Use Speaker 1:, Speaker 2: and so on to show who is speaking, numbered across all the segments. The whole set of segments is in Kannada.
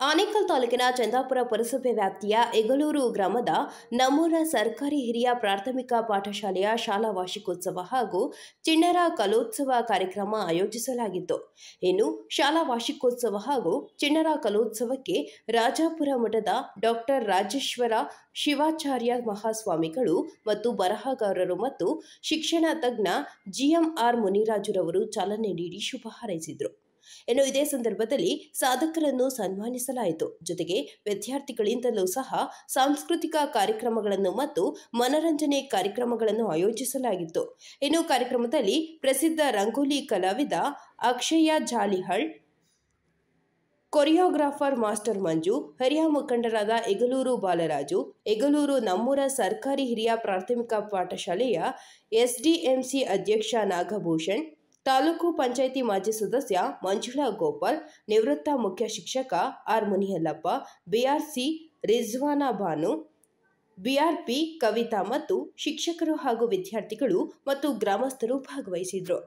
Speaker 1: ಆನೇಕಲ್ ತಾಲೂಕಿನ ಚಂದಾಪುರ ಪುರಸಭೆ ವ್ಯಾಪ್ತಿಯ ಎಗಲೂರು ಗ್ರಾಮದ ನಮ್ಮೂರ ಸರ್ಕಾರಿ ಹಿರಿಯ ಪ್ರಾಥಮಿಕ ಪಾಠಶಾಲೆಯ ಶಾಲಾ ವಾರ್ಷಿಕೋತ್ಸವ ಹಾಗೂ ಚಿಣ್ಣರ ಕಲೋತ್ಸವ ಕಾರ್ಯಕ್ರಮ ಆಯೋಜಿಸಲಾಗಿತ್ತು. ಇನ್ನು ಶಾಲಾ ವಾರ್ಷಿಕೋತ್ಸವ ಹಾಗೂ ಚಿಣ್ಣರ ಕಲೋತ್ಸವಕ್ಕೆ ರಾಜಾಪುರ ಮಠದ ಡಾಕ್ಟರ್ ರಾಜೇಶ್ವರ ಶಿವಾಚಾರ್ಯ ಮಹಾಸ್ವಾಮಿಗಳು ಮತ್ತು ಬರಹಗಾರರು ಮತ್ತು ಶಿಕ್ಷಣ ತಜ್ಞ ಜಿಎಂಆರ್ ಮುನಿರಾಜುರವರು ಚಾಲನೆ ನೀಡಿ ಶುಭ ಹಾರೈಸಿದರು. ಇನ್ನು ಇದೇ ಸಂದರ್ಭದಲ್ಲಿ ಸಾಧಕರನ್ನು ಸನ್ಮಾನಿಸಲಾಯಿತು. ಜೊತೆಗೆ ವಿದ್ಯಾರ್ಥಿಗಳಿಂದಲೂ ಸಹ ಸಾಂಸ್ಕೃತಿಕ ಕಾರ್ಯಕ್ರಮಗಳನ್ನು ಮತ್ತು ಮನರಂಜನೆ ಕಾರ್ಯಕ್ರಮಗಳನ್ನು ಆಯೋಜಿಸಲಾಗಿತ್ತು. ಇನ್ನು ಕಾರ್ಯಕ್ರಮದಲ್ಲಿ ಪ್ರಸಿದ್ಧ ರಂಗೋಲಿ ಕಲಾವಿದ ಅಕ್ಷಯ ಜಾಲಿಹಳ್, ಕೊರಿಯೋಗ್ರಾಫರ್ ಮಾಸ್ಟರ್ ಮಂಜು, ಹಿರಿಯ ಮುಖಂಡರಾದ ಎಗಲೂರು ಬಾಲರಾಜು ಎಗಲೂರು ನಮ್ಮೂರ ಸರ್ಕಾರಿ ಹಿರಿಯ ಪ್ರಾಥಮಿಕ ಪಾಠಶಾಲೆಯ ಎಸ್ಡಿಎಂಸಿ ಅಧ್ಯಕ್ಷ ನಾಗಭೂಷಣ್ ತಾಲೂಕು ಪಂಚಾಯಿತಿ ಮಾಜಿ ಸದಸ್ಯ ಮಂಜುಳಾ ಗೋಪಾಲ್, ನಿವೃತ್ತ ಮುಖ್ಯ ಶಿಕ್ಷಕ R Muniyallappa, BRC Rizwana Banu BRP Kavita ಮತ್ತು ಶಿಕ್ಷಕರು ಹಾಗೂ ವಿದ್ಯಾರ್ಥಿಗಳು ಮತ್ತು ಗ್ರಾಮಸ್ಥರು ಭಾಗವಹಿಸಿದರು.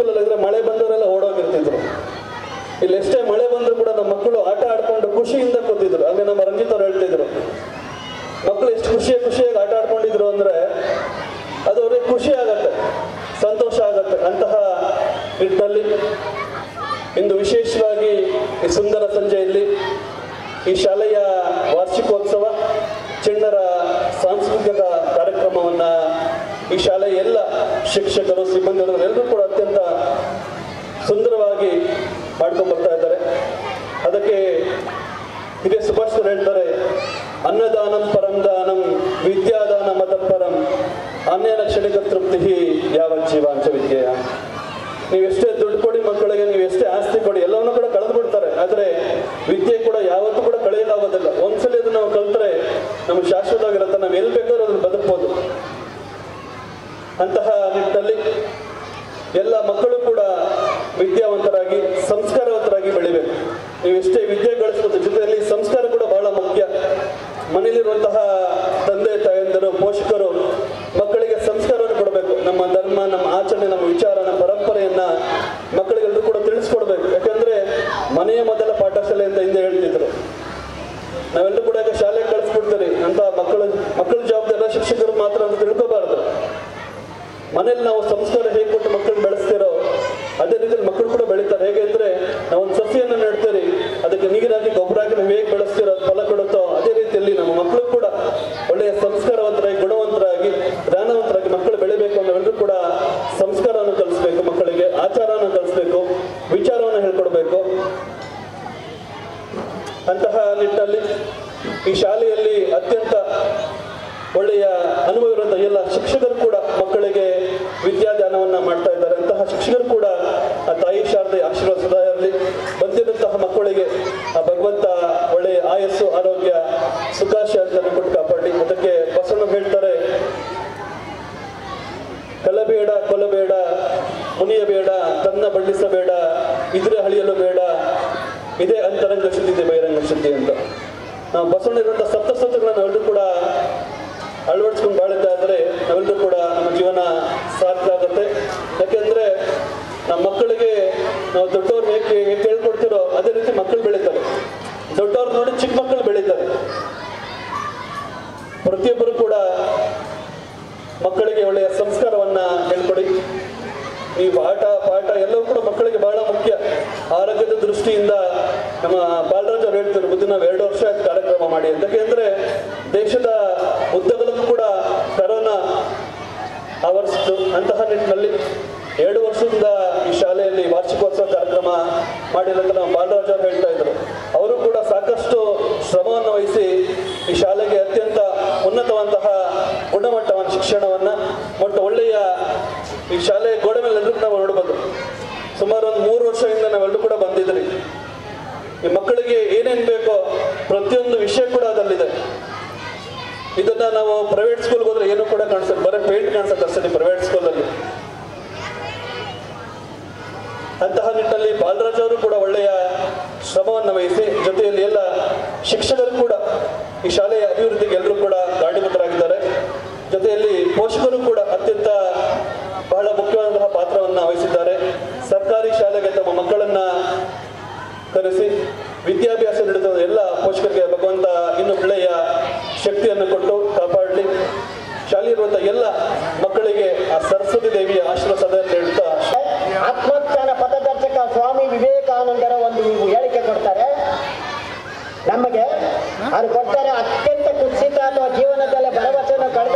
Speaker 2: ಸ್ಕೂಲಲ್ಲಿ ಅಂದರೆ ಮಳೆ ಬಂದವರೆಲ್ಲ ಓಡೋಗಿರ್ತಿದ್ರು. ಇಲ್ಲಿ ಎಷ್ಟೇ ಮಳೆ ಬಂದರೂ ಕೂಡ ನಮ್ಮ ಮಕ್ಕಳು ಆಟ ಆಡ್ಕೊಂಡು ಖುಷಿಯಿಂದ ಕೂತಿದ್ರು. ಹಂಗೆ ನಮ್ಮ ರಂಜಿತ್ ಅವ್ರು ಹೇಳ್ತಿದ್ರು. ಮಕ್ಕಳು ಎಷ್ಟು ಖುಷಿಯಾಗಿ ಖುಷಿಯಾಗಿ ಆಟ ಆಡ್ಕೊಂಡಿದ್ರು ಅಂದ್ರೆ ಅದು ಅವ್ರಿಗೆ ಖುಷಿ ಆಗತ್ತೆ, ಸಂತೋಷ ಆಗತ್ತೆ ಅಂತಹ ನಿಟ್ಟಿನಲ್ಲಿ. ಇಂದು ವಿಶೇಷವಾಗಿ ಈ ಸುಂದರ ಸಂಜೆಯಲ್ಲಿ ಈ ಶಾಲೆಯ ವಾರ್ಷಿಕೋತ್ಸವ, ಚಿಣ್ಣರ ಸಾಂಸ್ಕೃತಿಕ ಕಾರ್ಯಕ್ರಮವನ್ನ ಈ ಶಾಲೆಯ ಎಲ್ಲ ಶಿಕ್ಷಕರು, ಸಿಬ್ಬಂದಿಗಳು ಎಲ್ಲರೂ ಅತ್ಯಂತ ಸುಂದರವಾಗಿ ಮಾಡ್ಕೊಂಡು ಬರ್ತಾ ಇದ್ದಾರೆ ಅದಕ್ಕೆ ಹಿರಿಯ ಸುಭಾಷ್ ಹೇಳ್ತಾರೆ ಅನ್ನದಾನಂ ಪರಂ ದಾನಂ ವಿದ್ಯಾದಾನ ಮತಪರಂ ಅನ್ಯನ ಕ್ಷಣಿಕ ತೃಪ್ತಿ ಯಾವ ಜೀವಾಂಶ ವಿದ್ಯೆಯ ನೀವು ಎಷ್ಟೇ ದುಡ್ಡು ಕೊಡಿ ಮಕ್ಕಳಿಗೆ, ನೀವು ಎಷ್ಟೇ ಆಸ್ತಿ ಕೊಡಿ, ಎಲ್ಲವನ್ನೂ ಕೂಡ ಕಳೆದು ಬಿಡ್ತಾರೆ ಆದರೆ ವಿದ್ಯೆ ಕೂಡ ಯಾವತ್ತೂ ಕೂಡ ಕಳೆಯಲಾಗೋದಿಲ್ಲ. ಒಂದ್ಸಲಿ ಅದನ್ನ ನಾವು ಕಲ್ತರೆ ನಮ್ಗೆ ಶಾಶ್ವತವಾಗಿರುತ್ತೆ. ನಾವು ಎಲ್ಲಿ ಬೇಕಾದ್ರೂ ಅದನ್ನ ಬದುಕ್ಬೋದು. ಅಂತಹ ನಿಟ್ಟಿನಲ್ಲಿ ಆರೋಗ್ಯದ ದೃಷ್ಟಿಯಿಂದ ನಮ್ಮ ಬಾಲರಾಜ್ ಅವರು ಹೇಳ್ತಾರೆ ಬುದ್ಧಿ ನಾವು ಎರಡು ವರ್ಷ ಕಾರ್ಯಕ್ರಮ ಮಾಡಿ ಅಂತ. ಯಾಕೆಂದ್ರೆ ದೇಶದ ಉದ್ದಗಲಕ್ಕೂ ಕೂಡ ಕರೋನಾ ಆವರಿಸಿತು. ಅಂತಹ ನಿಟ್ಟಿನಲ್ಲಿ ಎರಡು ವರ್ಷದಿಂದ ಈ ಶಾಲೆಯಲ್ಲಿ ವಾರ್ಷಿಕೋತ್ಸವ ಕಾರ್ಯಕ್ರಮ ಮಾಡಿರೋದು ನಮ್ಮ ಬಾಲರಾಜ್ ಅವರು ಹೇಳ್ತಾ ಇದ್ರು. ಅವರು ಕೂಡ ಸಾಕಷ್ಟು ಶ್ರಮವನ್ನು ವಹಿಸಿ ಈ ಶಾಲೆಗೆ ಅತ್ಯಂತ ಉನ್ನತವಂತಹ ಗುಣಮಟ್ಟವನ್ನು ಶಿಕ್ಷಣವನ್ನ, ಮತ್ತು ಒಳ್ಳೆಯ ಈ ಶಾಲೆ ಗೋಡೆ ಮೇಲೆ ಎಲ್ಲರೂ ನಾವು ನೋಡ್ಬೋದು ಸುಮಾರು ಒಂದು ಮೂರು ವರ್ಷದಿಂದ ನಾವೆಲ್ಲರೂ ಕೂಡ ಬಂದಿದ್ರಿ. ಈ ಮಕ್ಕಳಿಗೆ ಏನೇನ್ ಬೇಕೋ ಪ್ರತಿಯೊಂದು ವಿಷಯ ಕೂಡ ಅದಲ್ಲಿದೆ ಇದನ್ನ ನಾವು ಪ್ರೈವೇಟ್ ಸ್ಕೂಲ್ಗೆ ಹೋದ್ರೆ ಏನು ಕೂಡ ಕಾಣಿಸ್ತದೆ ಬರೀ ಪೇಂಟ್ ಕಾಣಿಸುತ್ತೆ ಅಷ್ಟೇ ಪ್ರೈವೇಟ್ ಸ್ಕೂಲಲ್ಲಿ ಅಂತಹ ನಿಟ್ಟಲ್ಲಿ ಬಾಲರಾಜ್ ಅವರು ಕೂಡ ಒಳ್ಳೆಯ ಶ್ರಮವನ್ನು ವಹಿಸಿ, ಜೊತೆಯಲ್ಲಿ ಎಲ್ಲ ಶಿಕ್ಷಕರು ಕೂಡ ಈ ಶಾಲೆಯ ಅಭಿವೃದ್ಧಿಗೆ ಎಲ್ಲರೂ ಕೂಡ ಕಾರಣೀಭೂತರಾಗಿದ್ದಾರೆ ಜೊತೆಯಲ್ಲಿ ಪೋಷಕರು ಕೂಡ ಅತ್ಯಂತ ಬಹಳ ಮುಖ್ಯವಾದಂತಹ ಪಾತ್ರವನ್ನು ವಹಿಸಿದ್ದಾರೆ. ಸರ್ಕಾರಿ ಶಾಲೆಗೆ ತಮ್ಮ ಮಕ್ಕಳನ್ನ ಕರೆಸಿ ವಿದ್ಯಾಭ್ಯಾಸ ನೀಡುತ್ತ ಎಲ್ಲ ಪೋಷಕರಿಗೆ ಭಗವಂತ ಇನ್ನು ಒಳ್ಳೆಯ ಶಕ್ತಿಯನ್ನು ಕೊಟ್ಟು ಕಾಪಾಡಲಿ. ಶಾಲೆಯಿರುವಂತಹ ಎಲ್ಲ ಮಕ್ಕಳಿಗೆ ಆ ಸರಸ್ವತಿ ದೇವಿಯ ಆಶೀರ್ವಾದ ಹೇಳ್ತಾ
Speaker 3: ಆತ್ಮಜ್ಞಾನ ಪಥದರ್ಶಕ ಸ್ವಾಮಿ ವಿವೇಕಾನಂದರ ಒಂದು ಹೇಳಿಕೆ ಕೊಡ್ತಾರೆ. ನಮಗೆ ಅವ್ರು ಕೊಡ್ತಾರೆ ಅತ್ಯಂತ ಕುಸಿತ ಅಥವಾ ಜೀವನದಲ್ಲಿ ಭರವಸೆಯನ್ನು ಕಳೆದುಕೊಂಡಂತ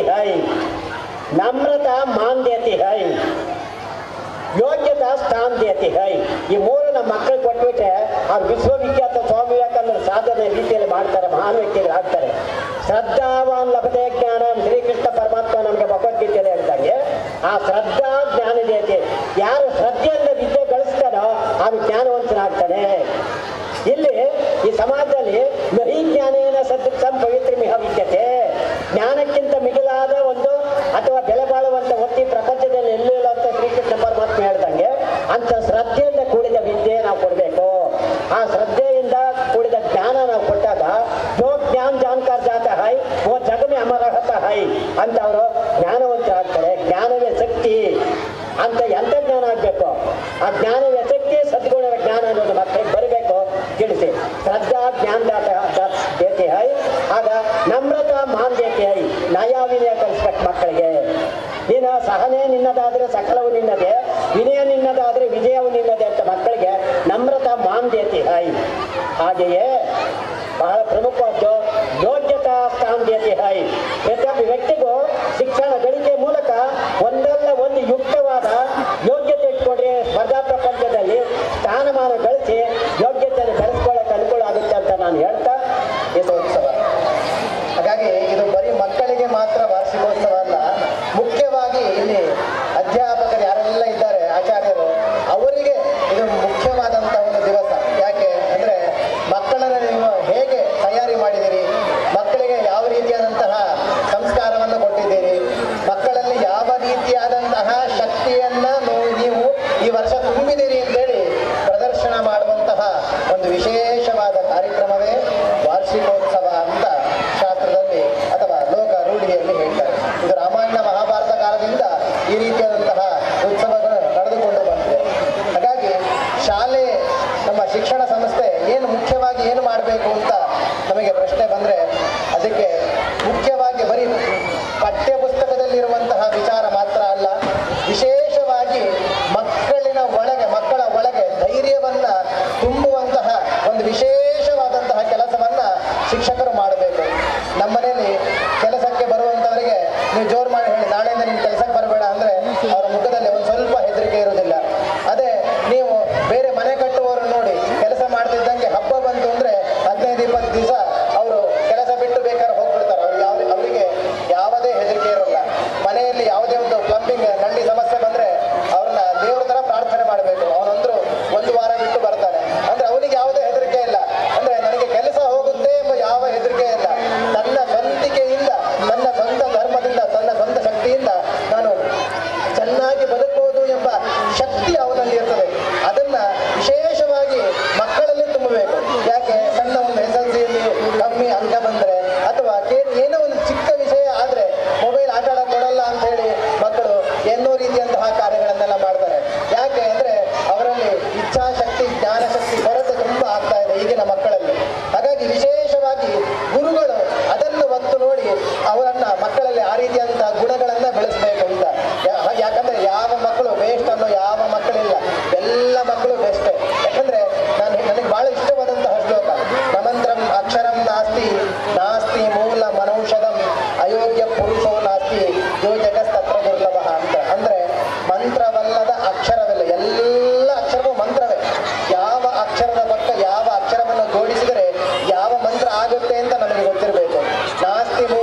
Speaker 3: ಹೈ, ನಮ್ರತಾ नम्रता ಹೈ, ಯೋಗ್ಯತೆ ಯೋಗ್ಯತಾ ಹೈ. ಈ ಮೂರು ನಮ್ಮ ಮಕ್ಕಳು ಕೊಟ್ಬಿಟ್ರೆ ಅವ್ರು ವಿಶ್ವವಿಖ್ಯಾತ ಸ್ವಾಮಿ ವಿವೇಕಾನಂದರು ಸಾಧನೆ ರೀತಿಯಲ್ಲಿ ಮಾಡ್ತಾರೆ, ಮಹಾನ್ ವ್ಯಕ್ತಿಗಳು ಆಗ್ತಾರೆ. ಶ್ರದ್ಧಾವಾನ್ ಲಭತೆ ಜ್ಞಾನ, ಶ್ರೀಕೃಷ್ಣ ಪರಮಾತ್ಮ ನಮಗೆ ಭಗವದ್ಗೀತೆಯಲ್ಲಿ ಹೇಳ್ದಂಗೆ, ಆ ಶ್ರದ್ಧಾ ಜ್ಞಾನ ಯಾರು ಯಾರು ಶ್ರದ್ಧೆಯಿಂದ ವಿದ್ಯೆ ಗಳಿಸ್ತಾರೋ, ಅವ್ರು ಜ್ಞಾನವಂತನಾಗ್ತಾನೆ ಇಲ್ಲಿ ಈ ಸಮಾಜದಲ್ಲಿ ಅಂತ ಶ್ರದ್ಧೆಯಿಂದ ಕೂಡಿದ ವಿದ್ಯೆ ನಾವು ಕೊಡಬೇಕು. ಆ ಶ್ರದ್ಧೆಯಿಂದ ಕೂಡಿದ ಜ್ಞಾನ ನಾವು ಕೊಟ್ಟಾಗ, ಯೋ ಜ್ಞಾನ ಜಾನ್ಕಾರ್ ಜಾತ ಹೈ, ಓ ಜಗಮೆ ಅಮರಹತ ಹೈ ಅಂತ ಅವರು ಜ್ಞಾನವಂತ ಆಗ್ತಾರೆ ಜ್ಞಾನವೇ ಶಕ್ತಿ ಅಂತ ಎಂತ ಜ್ಞಾನ ಆಗ್ಬೇಕು? ಆ ಜ್ಞಾನವೇ ಶಕ್ತಿ ಸದ್ಗುಣದ ಜ್ಞಾನ ಅನ್ನೋದು ಮಕ್ಕಳಿಗೆ ಬರಬೇಕು. ತಿಳಿಸಿ. ಶ್ರದ್ಧಾ ಜ್ಞಾನ ಜಾತ ದೇತಿ ಹೈ, ಆಗ ನಮ್ರತಾ ಮಾನ್ ದೇತಿ ಹೈ ನಯಾವಿನಯ ಕಲಿಸ್ಬೇಕು ಮಕ್ಕಳಿಗೆ. ನಿನ್ನ ಸಹನೆ ನಿನ್ನದಾದ್ರೆ ಸಕಲವು ನಿನ್ನದೇ.
Speaker 4: भाई आ जाइए महाप्रभु को जो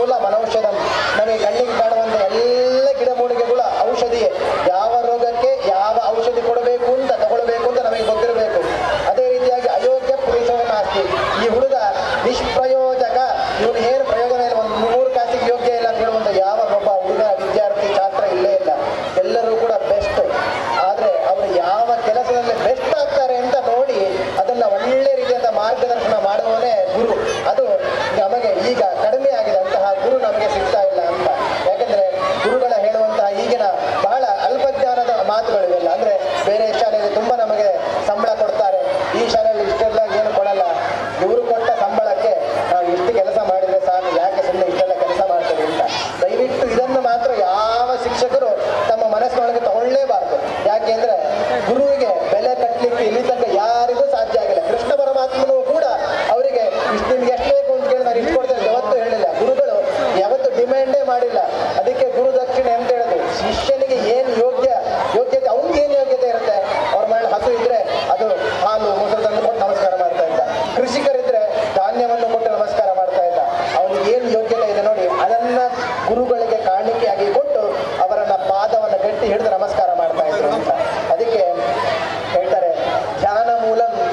Speaker 4: la palabra
Speaker 5: ulam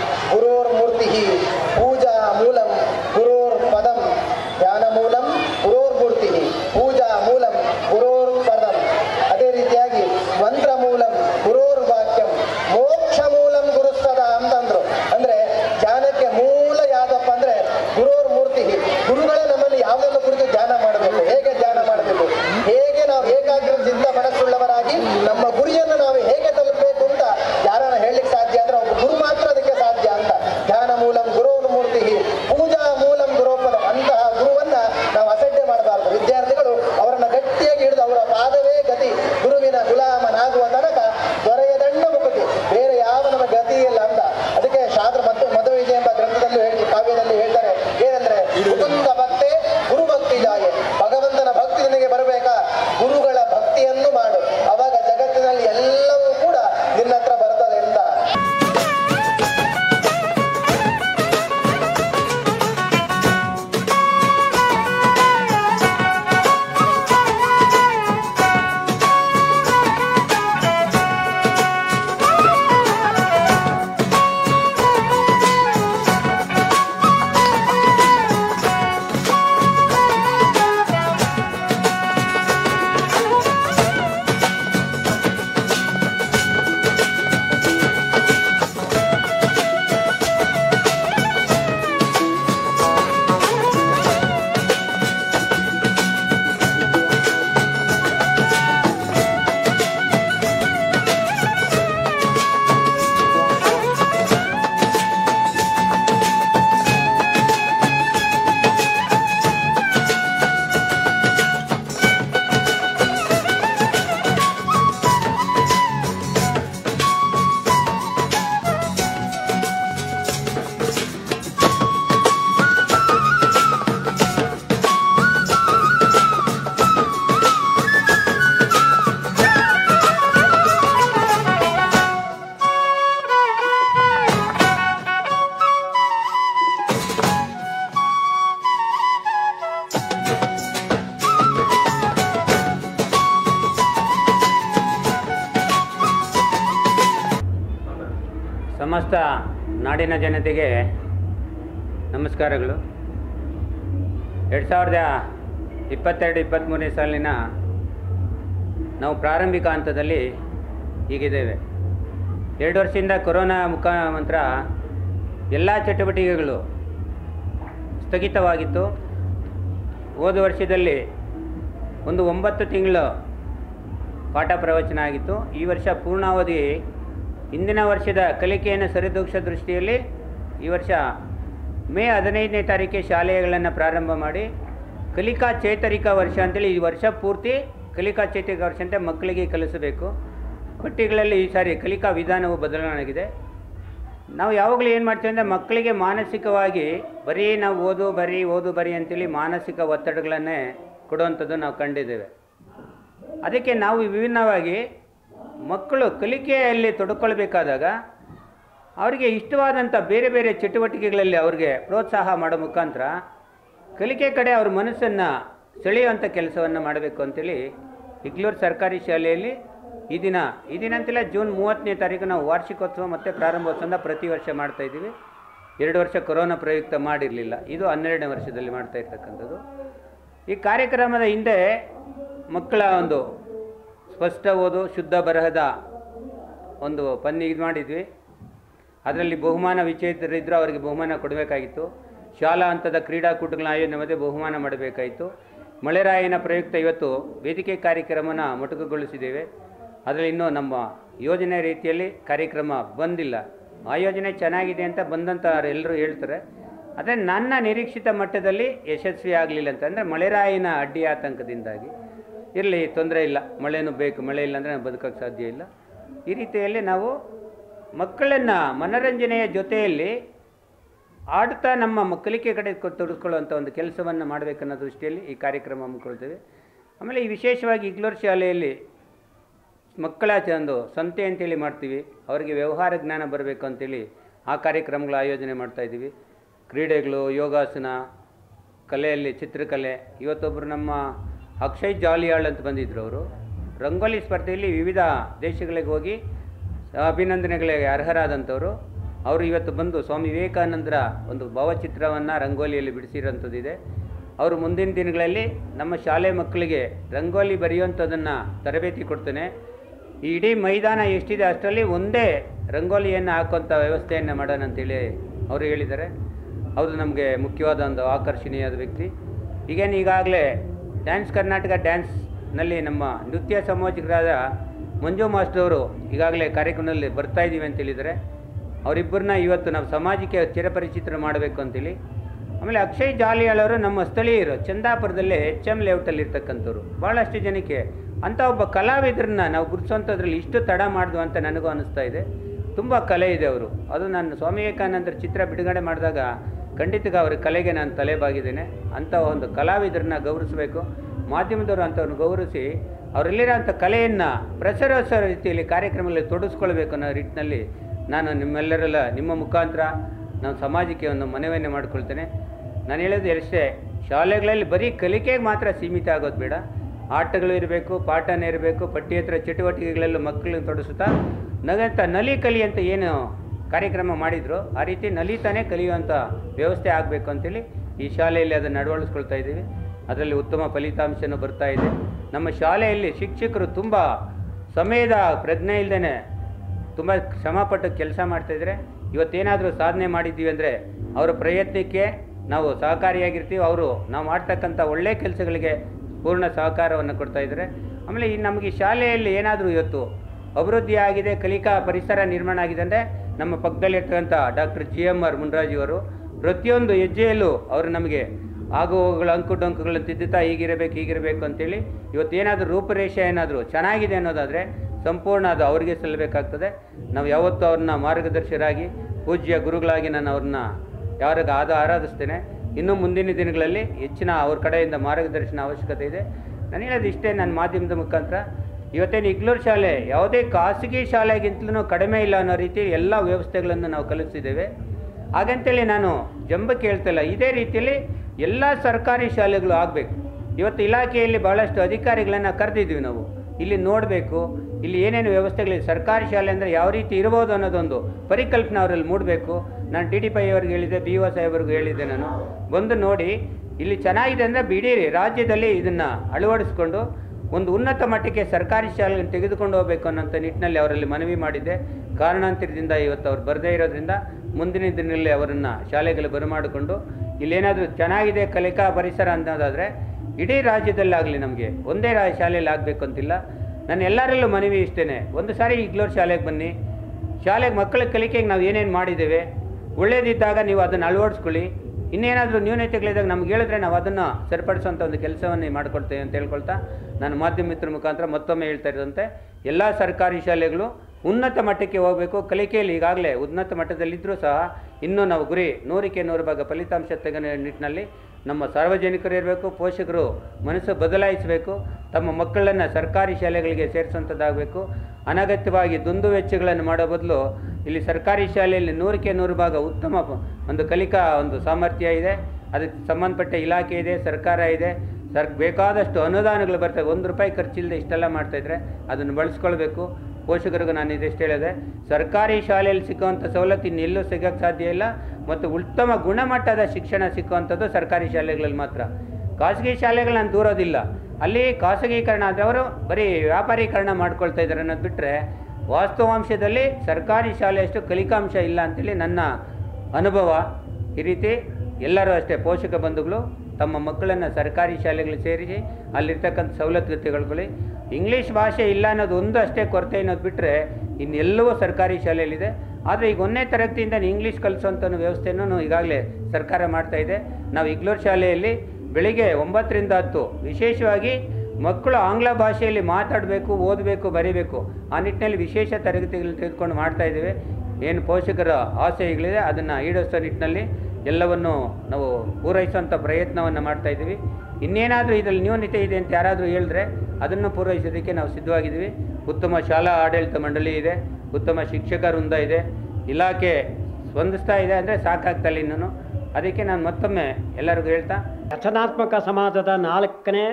Speaker 5: ನಾಡಿನ ಜನತೆಗೆ ನಮಸ್ಕಾರಗಳು. ಎರಡು ಸಾವಿರದ ಇಪ್ಪತ್ತೆರಡು ಇಪ್ಪತ್ತ್ಮೂರನೇ ಸಾಲಿನ ನಾವು ಪ್ರಾರಂಭಿಕ ಹಂತದಲ್ಲಿ ಹೀಗಿದ್ದೇವೆ. ಎರಡು ವರ್ಷದಿಂದ ಕೊರೋನಾ ಮುಖಾಂತರ ಎಲ್ಲ ಚಟುವಟಿಕೆಗಳು ಸ್ಥಗಿತವಾಗಿತ್ತು. ಹೋದ ವರ್ಷದಲ್ಲಿ ಒಂದು ಒಂಬತ್ತು ತಿಂಗಳು ಪಾಠ ಪ್ರವಚನ ಆಗಿತ್ತು. ಈ ವರ್ಷ ಪೂರ್ಣಾವಧಿ ಹಿಂದಿನ ವರ್ಷದ ಕಲಿಕೆಯನ್ನು ಸರಿದೂಕ್ಷ ದೃಷ್ಟಿಯಲ್ಲಿ ಈ ವರ್ಷ ಮೇ ಹದಿನೈದನೇ ತಾರೀಕಿಗೆ ಶಾಲೆಗಳನ್ನು ಪ್ರಾರಂಭ ಮಾಡಿ ಕಲಿಕಾ ಚೇತರಿಕಾ ವರ್ಷ ಅಂತೇಳಿ ಈ ವರ್ಷ ಪೂರ್ತಿ ಕಲಿಕಾ ಚೇತರಿಕ ವರ್ಷ ಅಂತ ಮಕ್ಕಳಿಗೆ ಕಲಿಸಬೇಕು. ಪಟ್ಟಿಗಳಲ್ಲಿ ಈ ಸಾರಿ ಕಲಿಕಾ ವಿಧಾನವು ಬದಲಾವಣೆ ಆಗಿದೆ ನಾವು ಯಾವಾಗಲೂ ಏನು ಮಾಡ್ತೀವಿ ಅಂದರೆ ಮಕ್ಕಳಿಗೆ ಮಾನಸಿಕವಾಗಿ ಬರೀ ನಾವು ಓದು, ಬರೀ ಓದು, ಬರೀ ಅಂತೇಳಿ ಮಾನಸಿಕ ಒತ್ತಡಗಳನ್ನೇ ಕೊಡುವಂಥದ್ದು ನಾವು ಕಂಡಿದ್ದೇವೆ. ಅದಕ್ಕೆ ನಾವು ವಿಭಿನ್ನವಾಗಿ ಮಕ್ಕಳು ಕಲಿಕೆಯಲ್ಲಿ ತೊಡಕೊಳ್ಬೇಕಾದಾಗ ಅವರಿಗೆ ಇಷ್ಟವಾದಂಥ ಬೇರೆ ಬೇರೆ ಚಟುವಟಿಕೆಗಳಲ್ಲಿ ಅವ್ರಿಗೆ ಪ್ರೋತ್ಸಾಹ ಮಾಡೋ ಮುಖಾಂತರ ಕಲಿಕೆ ಕಡೆ ಅವ್ರ ಮನಸ್ಸನ್ನು ಸೆಳೆಯುವಂಥ ಕೆಲಸವನ್ನು ಮಾಡಬೇಕು ಅಂತೇಳಿ ಇಗ್ಲೂರು ಸರ್ಕಾರಿ ಶಾಲೆಯಲ್ಲಿ ಈ ದಿನ ಈ ದಿನ ಅಂತಿಲ್ಲ ಜೂನ್ ಮೂವತ್ತನೇ ತಾರೀಕು ನಾವು ವಾರ್ಷಿಕೋತ್ಸವ ಮತ್ತು ಪ್ರಾರಂಭೋತ್ಸವನ ಪ್ರತಿ ವರ್ಷ ಮಾಡ್ತಾಯಿದ್ದೀವಿ ಎರಡು ವರ್ಷ ಕೊರೋನಾ ಪ್ರಯುಕ್ತ ಮಾಡಿರಲಿಲ್ಲ. ಇದು ಹನ್ನೆರಡನೇ ವರ್ಷದಲ್ಲಿ ಮಾಡ್ತಾ ಇರ್ತಕ್ಕಂಥದ್ದು. ಈ ಕಾರ್ಯಕ್ರಮದ ಹಿಂದೆ ಮಕ್ಕಳ ಒಂದು ಸ್ಪಷ್ಟ ಓದು ಶುದ್ಧ ಬರಹದ ಒಂದು ಪನ್ನಿ ಇದು ಮಾಡಿದ್ವಿ. ಅದರಲ್ಲಿ ಬಹುಮಾನ ವಿಜೇತರಿದ್ದರು ಅವರಿಗೆ ಬಹುಮಾನ ಕೊಡಬೇಕಾಗಿತ್ತು. ಶಾಲಾ ಹಂತದ ಕ್ರೀಡಾಕೂಟಗಳನ್ನ ಆಯೋಜನೆ ಬಹುಮಾನ ಮಾಡಬೇಕಾಯಿತು. ಮಳೆರಾಯನ ಪ್ರಯುಕ್ತ ಇವತ್ತು ವೇದಿಕೆ ಕಾರ್ಯಕ್ರಮನ ಮೊಟಕುಗೊಳಿಸಿದ್ದೇವೆ. ಅದರಲ್ಲಿ ಇನ್ನೂ ನಮ್ಮ ಯೋಜನೆ ರೀತಿಯಲ್ಲಿ ಕಾರ್ಯಕ್ರಮ ಬಂದಿಲ್ಲ. ಆಯೋಜನೆ ಯೋಜನೆ ಚೆನ್ನಾಗಿದೆ ಅಂತ ಬಂದಂಥ ಎಲ್ಲರೂ ಹೇಳ್ತಾರೆ. ಆದರೆ ನನ್ನ ನಿರೀಕ್ಷಿತ ಮಟ್ಟದಲ್ಲಿ ಯಶಸ್ವಿ ಆಗಲಿಲ್ಲ ಅಂತಂದರೆ ಮಳೆರಾಯಿನ ಅಡ್ಡಿ ಆತಂಕದಿಂದಾಗಿ. ಇರಲಿ, ತೊಂದರೆ ಇಲ್ಲ. ಮಳೆನೂ ಬೇಕು, ಮಳೆ ಇಲ್ಲಾಂದರೆ ನಾವು ಬದುಕೋಕ್ಕೆ ಸಾಧ್ಯ ಇಲ್ಲ. ಈ ರೀತಿಯಲ್ಲಿ ನಾವು ಮಕ್ಕಳನ್ನು ಮನೋರಂಜನೆಯ ಜೊತೆಯಲ್ಲಿ ಆಡ್ತಾ ನಮ್ಮ ಮಕ್ಕಳಿಗೆ ಕಡೆ ತೊಡಗಿಸ್ಕೊಳ್ಳುವಂಥ ಒಂದು ಕೆಲಸವನ್ನು ಮಾಡಬೇಕನ್ನೋ ದೃಷ್ಟಿಯಲ್ಲಿ ಈ ಕಾರ್ಯಕ್ರಮ ಹಮ್ಮಿಕೊಳ್ತೇವೆ ಆಮೇಲೆ ಈ ವಿಶೇಷವಾಗಿ ಇಗ್ಲೋರ್ ಶಾಲೆಯಲ್ಲಿ ಮಕ್ಕಳ ಒಂದು ಸಂತೆ ಅಂತೇಳಿ ಮಾಡ್ತೀವಿ. ಅವರಿಗೆ ವ್ಯವಹಾರ ಜ್ಞಾನ ಬರಬೇಕು ಅಂತೇಳಿ ಆ ಕಾರ್ಯಕ್ರಮಗಳ ಆಯೋಜನೆ ಮಾಡ್ತಾಯಿದ್ದೀವಿ ಕ್ರೀಡೆಗಳು, ಯೋಗಾಸನ, ಕಲೆಯಲ್ಲಿ ಚಿತ್ರಕಲೆ ಇವತ್ತೊಬ್ಬರು ನಮ್ಮ ಅಕ್ಷಯ್ ಜಾಲಿಯಾಳ್ ಅಂತ ಬಂದಿದ್ದರು ಅವರು. ರಂಗೋಲಿ ಸ್ಪರ್ಧೆಯಲ್ಲಿ ವಿವಿಧ ದೇಶಗಳಿಗೆ ಹೋಗಿ ಅಭಿನಂದನೆಗಳಿಗೆ ಅರ್ಹರಾದಂಥವರು. ಅವರು ಇವತ್ತು ಬಂದು ಸ್ವಾಮಿ ವಿವೇಕಾನಂದರ ಒಂದು ಭಾವಚಿತ್ರವನ್ನು ರಂಗೋಲಿಯಲ್ಲಿ ಬಿಡಿಸಿರೋಂಥದ್ದಿದೆ. ಅವರು ಮುಂದಿನ ದಿನಗಳಲ್ಲಿ ನಮ್ಮ ಶಾಲೆ ಮಕ್ಕಳಿಗೆ ರಂಗೋಲಿ ಬರೆಯುವಂಥದ್ದನ್ನು ತರಬೇತಿ ಕೊಡ್ತೇನೆ. ಇಡೀ ಮೈದಾನ ಎಷ್ಟಿದೆ ಅಷ್ಟರಲ್ಲಿ ಒಂದೇ ರಂಗೋಲಿಯನ್ನು ಹಾಕುವಂಥ ವ್ಯವಸ್ಥೆಯನ್ನು ಮಾಡೋಣ ಅಂತೇಳಿ ಅವರು ಹೇಳಿದ್ದಾರೆ. ಅವರು ನಮಗೆ ಮುಖ್ಯವಾದ ಒಂದು ಆಕರ್ಷಣೀಯಾದ ವ್ಯಕ್ತಿ. ಈಗೇನು ಈಗಾಗಲೇ ಡ್ಯಾನ್ಸ್ ಕರ್ನಾಟಕ ಡ್ಯಾನ್ಸ್ನಲ್ಲಿ ನಮ್ಮ ನೃತ್ಯ ಸಂಯೋಜಕರಾದ ಮಂಜು ಮಾಸ್ಟರ್ ಅವರು ಈಗಾಗಲೇ ಕಾರ್ಯಕ್ರಮದಲ್ಲಿ ಬರ್ತಾ ಇದ್ದೀವಿ ಅಂತ ಹೇಳಿದ್ರೆ ಅವರಿಬ್ಬರನ್ನ ಇವತ್ತು ನಾವು ಸಮಾಜಕ್ಕೆ ಚಿರಪರಿಚಿತರು ಮಾಡಬೇಕು ಅಂತೇಳಿ. ಆಮೇಲೆ ಅಕ್ಷಯ್ ಜಾಲಿಯಾಳವರು ನಮ್ಮ ಸ್ಥಳೀಯರು, ಚಂದಾಪುರದಲ್ಲೇ ಎಚ್ ಎಂ ಲೇಔಟಲ್ಲಿ ಇರ್ತಕ್ಕಂಥವ್ರು. ಭಾಳಷ್ಟು ಜನಕ್ಕೆ ಅಂಥ ಒಬ್ಬ ಕಲಾವಿದರನ್ನ ನಾವು ಗುರುತಿಸೋಂಥದ್ರಲ್ಲಿ ಇಷ್ಟು ತಡ ಮಾಡಿದ್ವು ಅಂತ ನನಗೂ ಅನ್ನಿಸ್ತಾ ಇದೆ. ತುಂಬ ಕಲೆ ಇದೆ ಅವರು. ಅದು ನಾನು ಸ್ವಾಮಿ ವಿವೇಕಾನಂದರ ಚಿತ್ರ ಬಿಡುಗಡೆ ಮಾಡಿದಾಗ ಖಂಡಿತ ಅವ್ರ ಕಲೆಗೆ ನಾನು ತಲೆಬಾಗಿದ್ದೇನೆ. ಅಂಥ ಒಂದು ಕಲಾವಿದರನ್ನ ಗೌರವಿಸಬೇಕು. ಮಾಧ್ಯಮದವರು ಅಂಥವ್ರನ್ನ ಗೌರವಿಸಿ ಅವರಲ್ಲಿರೋಂಥ ಕಲೆಯನ್ನು ಪ್ರಸರಿಸೋ ರೀತಿಯಲ್ಲಿ ಕಾರ್ಯಕ್ರಮದಲ್ಲಿ ತೊಡಗಿಸ್ಕೊಳ್ಬೇಕು ಅನ್ನೋ ನಿಟ್ಟಿನಲ್ಲಿ ನಾನು ನಿಮ್ಮೆಲ್ಲರೆಲ್ಲ ನಿಮ್ಮ ಮುಖಾಂತರ ನಾವು ಸಮಾಜಕ್ಕೆ ಒಂದು ಮನವಿಯನ್ನು ಮಾಡ್ಕೊಳ್ತೇನೆ. ನಾನು ಹೇಳೋದು ಎಷ್ಟೇ, ಶಾಲೆಗಳಲ್ಲಿ ಬರೀ ಕಲಿಕೆಗೆ ಮಾತ್ರ ಸೀಮಿತ ಆಗೋದು ಬೇಡ. ಆಟಗಳು ಇರಬೇಕು, ಪಾಠನೇ ಇರಬೇಕು, ಪಠ್ಯೇತರ ಚಟುವಟಿಕೆಗಳಲ್ಲೂ ಮಕ್ಕಳನ್ನ ತೊಡಗಿಸುತ್ತಾ ನಗಂತ ನಲಿ ಕಲಿ ಅಂತ ಏನು ಕಾರ್ಯಕ್ರಮ ಮಾಡಿದ್ರು, ಆ ರೀತಿ ನಲಿತಾನೆ ಕಲಿಯುವಂಥ ವ್ಯವಸ್ಥೆ ಆಗಬೇಕು ಅಂತೇಳಿ ಈ ಶಾಲೆಯಲ್ಲಿ ಅದನ್ನು ಅಳವಡಿಸ್ಕೊಳ್ತಾ ಇದ್ದೀವಿ. ಅದರಲ್ಲಿ ಉತ್ತಮ ಫಲಿತಾಂಶನೂ ಬರ್ತಾ ಇದೆ. ನಮ್ಮ ಶಾಲೆಯಲ್ಲಿ ಶಿಕ್ಷಕರು ತುಂಬ ಸಮಯದ ಪ್ರಜ್ಞೆ ಇಲ್ಲದೇ ತುಂಬ ಶ್ರಮಪಟ್ಟು ಕೆಲಸ ಮಾಡ್ತಾಯಿದ್ರೆ ಇವತ್ತೇನಾದರೂ ಸಾಧನೆ ಮಾಡಿದ್ದೀವಿ ಅಂದರೆ ಅವರ ಪ್ರಯತ್ನಕ್ಕೆ ನಾವು ಸಹಕಾರಿಯಾಗಿರ್ತೀವಿ. ಅವರು ನಾವು ಮಾಡ್ತಕ್ಕಂಥ ಒಳ್ಳೆಯ ಕೆಲಸಗಳಿಗೆ ಪೂರ್ಣ ಸಹಕಾರವನ್ನು ಕೊಡ್ತಾ ಇದ್ದಾರೆ. ಆಮೇಲೆ ಈ ನಮಗೆ ಶಾಲೆಯಲ್ಲಿ ಏನಾದರೂ ಇವತ್ತು ಅಭಿವೃದ್ಧಿ ಆಗಿದೆ ಕಲಿಕಾ ಪರಿಸರ ನಿರ್ಮಾಣ ಆಗಿದೆ ಅಂದರೆ ನಮ್ಮ ಪಕ್ಕದಲ್ಲಿರ್ತಕ್ಕಂಥ ಡಾಕ್ಟರ್ ಜಿ ಎಂ ಆರ್ ಮುನ್ರಾಜಿಯವರು ಪ್ರತಿಯೊಂದು ಹೆಜ್ಜೆಯಲ್ಲೂ ಅವರು ನಮಗೆ ಆಗುವವುಗಳ ಅಂಕು ಡೊಂಕುಗಳು ತಿದ್ದುತ್ತಾ ಹೀಗಿರಬೇಕು ಹೀಗಿರಬೇಕು ಅಂತೇಳಿ ಇವತ್ತೇನಾದರೂ ರೂಪರೇಷೆ ಏನಾದರೂ ಚೆನ್ನಾಗಿದೆ ಅನ್ನೋದಾದರೆ ಸಂಪೂರ್ಣ ಅದು ಅವರಿಗೆ ಸಲ್ಲಬೇಕಾಗ್ತದೆ. ನಾವು ಯಾವತ್ತೂ ಅವ್ರನ್ನ ಮಾರ್ಗದರ್ಶಕರಾಗಿ ಪೂಜ್ಯ ಗುರುಗಳಾಗಿ ನಾನು ಅವ್ರನ್ನ ಯಾವಾಗ ಆದ ಆರಾಧಿಸ್ತೇನೆ. ಇನ್ನು ಮುಂದಿನ ದಿನಗಳಲ್ಲಿ ಹೆಚ್ಚಿನ ಅವ್ರ ಕಡೆಯಿಂದ ಮಾರ್ಗದರ್ಶನ ಅವಶ್ಯಕತೆ ಇದೆ. ನಾನು ಹೇಳೋದು ಇಷ್ಟೇ, ನನ್ನ ಮಾಧ್ಯಮದ ಮುಖಾಂತರ ಇವತ್ತೇನು ಇಗ್ಲೂರು ಶಾಲೆ, ಯಾವುದೇ ಖಾಸಗಿ ಶಾಲೆಗಿಂತಲೂ ಕಡಿಮೆ ಇಲ್ಲ ಅನ್ನೋ ರೀತಿ ಎಲ್ಲ ವ್ಯವಸ್ಥೆಗಳನ್ನು ನಾವು ಕಲಿಸಿದ್ದೇವೆ. ಹಾಗಂತೇಳಿ ನಾನು ಜಂಬಕ್ಕೆ ಹೇಳ್ತಿಲ್ಲ ಇದೇ ರೀತಿಯಲ್ಲಿ ಎಲ್ಲ ಸರ್ಕಾರಿ ಶಾಲೆಗಳು ಆಗಬೇಕು. ಇವತ್ತು ಇಲಾಖೆಯಲ್ಲಿ ಭಾಳಷ್ಟು ಅಧಿಕಾರಿಗಳನ್ನು ಕರೆದಿದ್ದೀವಿ ನಾವು. ಇಲ್ಲಿ ನೋಡಬೇಕು, ಇಲ್ಲಿ ಏನೇನು ವ್ಯವಸ್ಥೆಗಳಿವೆ ಸರ್ಕಾರಿ ಶಾಲೆ ಅಂದರೆ ಯಾವ ರೀತಿ ಇರ್ಬೋದು ಅನ್ನೋದೊಂದು ಪರಿಕಲ್ಪನೆ ಅವರಲ್ಲಿ ಮೂಡಬೇಕು. ನಾನು ಟಿ ಡಿ ಪೈ ಅವ್ರಿಗೆ ಹೇಳಿದ್ದೆ, ಬಿ ಒ ಸಾಹೇಬ್ರಿಗೂ ಹೇಳಿದ್ದೆ ನಾನು. ಬಂದು ನೋಡಿ, ಇಲ್ಲಿ ಚೆನ್ನಾಗಿದೆ ಅಂದರೆ ಬಿಡೀರಿ, ರಾಜ್ಯದಲ್ಲಿ ಇದನ್ನು ಅಳವಡಿಸ್ಕೊಂಡು ಒಂದು ಉನ್ನತ ಮಟ್ಟಕ್ಕೆ ಸರ್ಕಾರಿ ಶಾಲೆಗಳನ್ನು ತೆಗೆದುಕೊಂಡು ಹೋಗಬೇಕು ಅನ್ನೋಂಥ ನಿಟ್ಟಿನಲ್ಲಿ ಅವರಲ್ಲಿ ಮನವಿ ಮಾಡಿದ್ದೆ. ಕಾರಣಾಂತರದಿಂದ ಇವತ್ತು ಅವ್ರು ಬರದೇ ಇರೋದ್ರಿಂದ ಮುಂದಿನ ದಿನದಲ್ಲಿ ಅವರನ್ನು ಶಾಲೆಗಳು ಬರಮಾಡಿಕೊಂಡು ಇಲ್ಲೇನಾದರೂ ಚೆನ್ನಾಗಿದೆ ಕಲಿಕಾ ಪರಿಸರ ಅನ್ನೋದಾದರೆ ಇಡೀ ರಾಜ್ಯದಲ್ಲಾಗಲಿ ನಮಗೆ ಒಂದೇ ರಾ ಶಾಲೆಯಲ್ಲಿ ಆಗಬೇಕು ಅಂತಿಲ್ಲ. ನಾನು ಎಲ್ಲರಲ್ಲೂ ಮನವಿ ಇಷ್ಟೇನೆ. ಒಂದು ಸಾರಿ ಇಗ್ಲೂರು ಶಾಲೆಗೆ ಬನ್ನಿ. ಶಾಲೆಗೆ ಮಕ್ಕಳ ಕಲಿಕೆಗೆ ನಾವು ಏನೇನು ಮಾಡಿದ್ದೇವೆ, ಒಳ್ಳೇದಿದ್ದಾಗ ನೀವು ಅದನ್ನು ಅಳವಡಿಸ್ಕೊಳ್ಳಿ. ಇನ್ನೇನಾದರೂ ನ್ಯೂನತೆಗಳಿದ್ದಾಗ ನಮ್ಗೆ ಹೇಳಿದ್ರೆ ನಾವು ಅದನ್ನು ಸರಿಪಡಿಸುವಂಥ ಒಂದು ಕೆಲಸವನ್ನು ಮಾಡಿಕೊಡ್ತೇವೆ ಅಂತ ಹೇಳ್ಕೊಳ್ತಾ ನಾನು ಮಾಧ್ಯಮ ಮಿತ್ರ ಮುಖಾಂತರ ಮತ್ತೊಮ್ಮೆ ಹೇಳ್ತಾ ಇರೋದಂತೆ, ಎಲ್ಲ ಸರ್ಕಾರಿ ಶಾಲೆಗಳು ಉನ್ನತ ಮಟ್ಟಕ್ಕೆ ಹೋಗಬೇಕು. ಕಲಿಕೆಯಲ್ಲಿ ಈಗಾಗಲೇ ಉನ್ನತ ಮಟ್ಟದಲ್ಲಿದ್ದರೂ ಸಹ ಇನ್ನೂ ನಾವು ಗುರಿ ನೂರಕ್ಕೆ ನೂರು ಭಾಗ ಫಲಿತಾಂಶ ತೆಗೆದ ನಿಟ್ಟಿನಲ್ಲಿ ನಮ್ಮ ಸಾರ್ವಜನಿಕರು ಇರಬೇಕು, ಪೋಷಕರು ಮನಸ್ಸು ಬದಲಾಯಿಸಬೇಕು, ತಮ್ಮ ಮಕ್ಕಳನ್ನು ಸರ್ಕಾರಿ ಶಾಲೆಗಳಿಗೆ ಸೇರಿಸುವಂಥದ್ದಾಗಬೇಕು ಅನಗತ್ಯವಾಗಿ ದುಂದು ವೆಚ್ಚಗಳನ್ನು ಮಾಡೋ ಬದಲು ಇಲ್ಲಿ ಸರ್ಕಾರಿ ಶಾಲೆಯಲ್ಲಿ ನೂರಕ್ಕೆ ನೂರು ಭಾಗ ಉತ್ತಮ ಒಂದು ಕಲಿಕಾ ಒಂದು ಸಾಮರ್ಥ್ಯ ಇದೆ. ಅದಕ್ಕೆ ಸಂಬಂಧಪಟ್ಟ ಇಲಾಖೆ ಇದೆ, ಸರ್ಕಾರ ಇದೆ. ಸರ್, ಬೇಕಾದಷ್ಟು ಅನುದಾನಗಳು ಬರ್ತವೆ ಒಂದು ರೂಪಾಯಿ ಖರ್ಚಿಲ್ಲದೆ ಇಷ್ಟೆಲ್ಲ ಮಾಡ್ತಾಯಿದ್ರೆ ಅದನ್ನು ಬಳಸ್ಕೊಳ್ಬೇಕು. ಪೋಷಕರಿಗೂ ನಾನು ಇದಿಷ್ಟು ಹೇಳಿದೆ. ಸರ್ಕಾರಿ ಶಾಲೆಯಲ್ಲಿ ಸಿಕ್ಕುವಂಥ ಸವಲತ್ತು ಇನ್ನೆಲ್ಲೂ ಸಿಗೋಕ್ಕೆ ಸಾಧ್ಯ ಇಲ್ಲ. ಮತ್ತು ಉತ್ತಮ ಗುಣಮಟ್ಟದ ಶಿಕ್ಷಣ ಸಿಕ್ಕುವಂಥದ್ದು ಸರ್ಕಾರಿ ಶಾಲೆಗಳಲ್ಲಿ ಮಾತ್ರ. ಖಾಸಗಿ ಶಾಲೆಗಳು ನಾನು ದೂರೋದಿಲ್ಲ. ಅಲ್ಲಿ ಖಾಸಗೀಕರಣ ಆದರೆ ಅವರು ಬರೀ ವ್ಯಾಪಾರೀಕರಣ ಮಾಡ್ಕೊಳ್ತಾ ಇದ್ದಾರೆ ಅನ್ನೋದು ಬಿಟ್ಟರೆ ವಾಸ್ತವಾಂಶದಲ್ಲಿ ಸರ್ಕಾರಿ ಶಾಲೆಯಷ್ಟು ಕಲಿಕಾಂಶ ಇಲ್ಲ ಅಂತೇಳಿ ನನ್ನ ಅನುಭವ. ಈ ರೀತಿ ಎಲ್ಲರೂ ಅಷ್ಟೇ ಪೋಷಕ ಬಂಧುಗಳು ತಮ್ಮ ಮಕ್ಕಳನ್ನು ಸರ್ಕಾರಿ ಶಾಲೆಗಳಿಗೆ ಸೇರಿಸಿ ಅಲ್ಲಿರ್ತಕ್ಕಂಥ ಸವಲತ್ತುಗಳು ತೆಗೆದುಕೊಳ್ಳಿ ಇಂಗ್ಲೀಷ್ ಭಾಷೆ ಇಲ್ಲ ಅನ್ನೋದು ಒಂದು ಅಷ್ಟೇ ಕೊರತೆ ಅನ್ನೋದು ಬಿಟ್ಟರೆ ಇನ್ನೆಲ್ಲವೂ ಸರ್ಕಾರಿ ಶಾಲೆಯಲ್ಲಿದೆ. ಆದರೆ ಈಗ ಒಂದನೇ ತರಗತಿಯಿಂದ ಇಂಗ್ಲೀಷ್ ಕಲಿಸುವಂಥ ವ್ಯವಸ್ಥೆಯನ್ನು ಈಗಾಗಲೇ ಸರ್ಕಾರ ಮಾಡ್ತಾ ಇದೆ. ನಾವು ಇಗ್ಲೂರು ಶಾಲೆಯಲ್ಲಿ ಬೆಳಿಗ್ಗೆ ಒಂಬತ್ತರಿಂದ ಹತ್ತು ವಿಶೇಷವಾಗಿ ಮಕ್ಕಳು ಆಂಗ್ಲ ಭಾಷೆಯಲ್ಲಿ ಮಾತಾಡಬೇಕು, ಓದಬೇಕು, ಬರೀಬೇಕು, ಆ ನಿಟ್ಟಿನಲ್ಲಿ ವಿಶೇಷ ತರಗತಿಗಳನ್ನು ತೆಗೆದುಕೊಂಡು ಮಾಡ್ತಾ ಇದ್ದೇವೆ. ಏನು ಪೋಷಕರ ಆಸೆಗಳಿದೆ, ಅದನ್ನು ಈಡೇರಿಸೋ ನಿಟ್ಟಿನಲ್ಲಿ ಎಲ್ಲವನ್ನು ನಾವು ಪೂರೈಸುವಂಥ ಪ್ರಯತ್ನವನ್ನು ಮಾಡ್ತಾ ಇದ್ದೀವಿ. ಇನ್ನೇನಾದರೂ ಇದರಲ್ಲಿ ನ್ಯೂನತೆ ಇದೆ ಅಂತ ಯಾರಾದರೂ ಹೇಳಿದ್ರೆ ಅದನ್ನು ಪೂರೈಸೋದಕ್ಕೆ ನಾವು ಸಿದ್ಧವಾಗಿದ್ದೀವಿ. ಉತ್ತಮ ಶಾಲಾ ಆಡಳಿತ ಮಂಡಳಿ ಇದೆ, ಉತ್ತಮ ಶಿಕ್ಷಕ ವೃಂದ ಇದೆ, ಇಲಾಖೆ ಸ್ಪಂದಿಸ್ತಾ ಇದೆ ಅಂದರೆ ಸಾಕಾಗ್ತಲ್ಲ ಇನ್ನೂ. ಅದಕ್ಕೆ ನಾನು ಮತ್ತೊಮ್ಮೆ ಎಲ್ಲರಿಗೂ ಹೇಳ್ತಾ,
Speaker 3: ರಚನಾತ್ಮಕ ಸಮಾಜದ ನಾಲ್ಕನೇ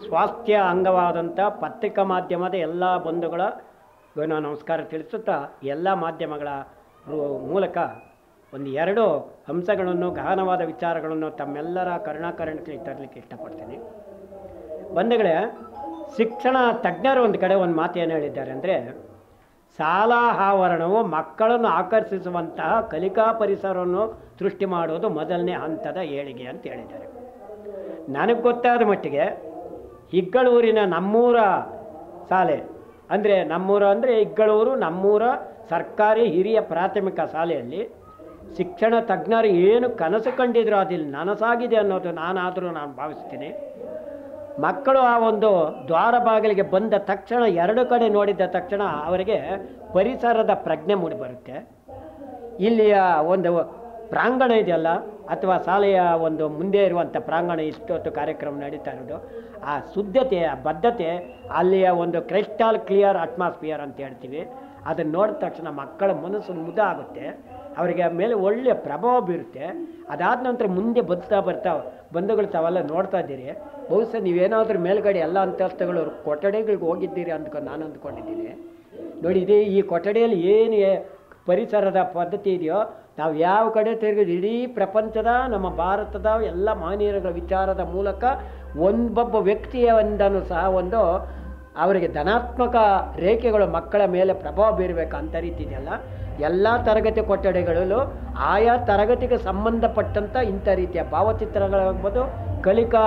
Speaker 3: ಸ್ವಾಸ್ಥ್ಯ ಅಂಗವಾದಂಥ ಪತ್ರಿಕಾ ಮಾಧ್ಯಮದ ಎಲ್ಲ ಬಂಧುಗಳ ನಮಸ್ಕಾರ ತಿಳಿಸುತ್ತಾ ಎಲ್ಲ ಮಾಧ್ಯಮಗಳ ಮೂಲಕ ಒಂದು ಎರಡು ಅಂಶಗಳನ್ನು, ಗಹನವಾದ ವಿಚಾರಗಳನ್ನು ತಮ್ಮೆಲ್ಲರ ಕರುಣಾಕರಣಕ್ಕೆ ತರಲಿಕ್ಕೆ ಇಷ್ಟಪಡ್ತೀನಿ. ಬಂಧುಗಳೇ, ಶಿಕ್ಷಣ ತಜ್ಞರು ಒಂದು ಕಡೆ ಒಂದು ಮಾತು ಏನು ಹೇಳಿದ್ದಾರೆ ಅಂದರೆ, ಶಾಲಾ ಆವರಣವು ಮಕ್ಕಳನ್ನು ಆಕರ್ಷಿಸುವಂತಹ ಕಲಿಕಾ ಪರಿಸರವನ್ನು ಸೃಷ್ಟಿ ಮಾಡುವುದು ಮೊದಲನೇ ಹಂತದ ಏಳಿಗೆ ಅಂತ ಹೇಳಿದ್ದಾರೆ. ನನಗೆ ಗೊತ್ತಾದ ಮಟ್ಟಿಗೆ ಹಿಗ್ಗಳೂರಿನ ನಮ್ಮೂರ ಶಾಲೆ. ಅಂದರೆ ನಮ್ಮೂರ ಅಂದರೆ ಹಿಗ್ಗಳೂರು ನಮ್ಮೂರ ಸರ್ಕಾರಿ ಹಿರಿಯ ಪ್ರಾಥಮಿಕ ಶಾಲೆಯಲ್ಲಿ ಶಿಕ್ಷಣ ತಜ್ಞರು ಏನು ಕನಸು ಕಂಡಿದ್ರು ಅದಿಲ್ಲಿ ನನಸಾಗಿದೆ ಅನ್ನೋದು ನಾನಾದರೂ ನಾನು ಭಾವಿಸ್ತೀನಿ. ಮಕ್ಕಳು ಆ ಒಂದು ದ್ವಾರ ಬಾಗಿಲಿಗೆ ಬಂದ ತಕ್ಷಣ, ಎರಡು ಕಡೆ ನೋಡಿದ ತಕ್ಷಣ ಅವರಿಗೆ ಪರಿಸರದ ಪ್ರಜ್ಞೆ ಮೂಡಿಬರುತ್ತೆ ಇಲ್ಲಿಯ ಒಂದು ಪ್ರಾಂಗಣ ಇದೆಯಲ್ಲ? ಅಥವಾ ಶಾಲೆಯ ಒಂದು ಮುಂದೆ ಇರುವಂಥ ಪ್ರಾಂಗಣ ಇಷ್ಟೊತ್ತು ಕಾರ್ಯಕ್ರಮ ನಡೀತಾ ಇರೋದು. ಆ ಶುದ್ಧತೆ, ಆ ಬದ್ಧತೆ, ಅಲ್ಲಿಯ ಒಂದು ಕ್ರಿಸ್ಟಾಲ್ ಕ್ಲಿಯರ್ ಅಟ್ಮಾಸ್ಫಿಯರ್ ಅಂತ ಹೇಳ್ತೀವಿ. ಅದನ್ನು ನೋಡಿದ ತಕ್ಷಣ ಮಕ್ಕಳ ಮನಸ್ಸು ಮುದ ಆಗುತ್ತೆ. ಅವರಿಗೆ ಮೇಲೆ ಒಳ್ಳೆಯ ಪ್ರಭಾವ ಬೀರುತ್ತೆ. ಅದಾದ ನಂತರ ಮುಂದೆ ಬರ್ತಾ ಬರ್ತಾ ಬಂಧುಗಳು ತಾವೆಲ್ಲ ನೋಡ್ತಾ ಇದ್ದೀರಿ. ಬಹುಶಃ ನೀವೇನಾದರೂ ಮೇಲ್ಗಡೆ ಎಲ್ಲ ಅಂತಸ್ತುಗಳು ಕೊಠಡಿಗಳಿಗೆ ಹೋಗಿದ್ದೀರಿ ಅಂದ್ಕೊಂಡು ನಾನು ಅಂದ್ಕೊಂಡಿದ್ದೀನಿ. ನೋಡಿ, ಇದೇ ಈ ಕೊಠಡಿಯಲ್ಲಿ ಏನು ಪರಿಸರದ ಪದ್ಧತಿ ಇದೆಯೋ ನಾವು ಯಾವ ಕಡೆ ತಿರುಗಿದ ಇಡೀ ಪ್ರಪಂಚದ, ನಮ್ಮ ಭಾರತದ ಎಲ್ಲ ಮಾನೀಯರ ವಿಚಾರದ ಮೂಲಕ ಒಂದೊಬ್ಬ ವ್ಯಕ್ತಿಯ ಒಂದನ್ನು ಸಹ ಒಂದು ಅವರಿಗೆ ಧನಾತ್ಮಕ ರೇಖೆಗಳು ಮಕ್ಕಳ ಮೇಲೆ ಪ್ರಭಾವ ಬೀರಬೇಕು ಅಂತ ಇದೆಯಲ್ಲ, ಎಲ್ಲ ತರಗತಿ ಕೊಠಡಿಗಳಲ್ಲೂ ಆಯಾ ತರಗತಿಗೆ ಸಂಬಂಧಪಟ್ಟಂಥ ಇಂಥ ರೀತಿಯ ಭಾವಚಿತ್ರಗಳಾಗ್ಬೋದು, ಕಲಿಕಾ,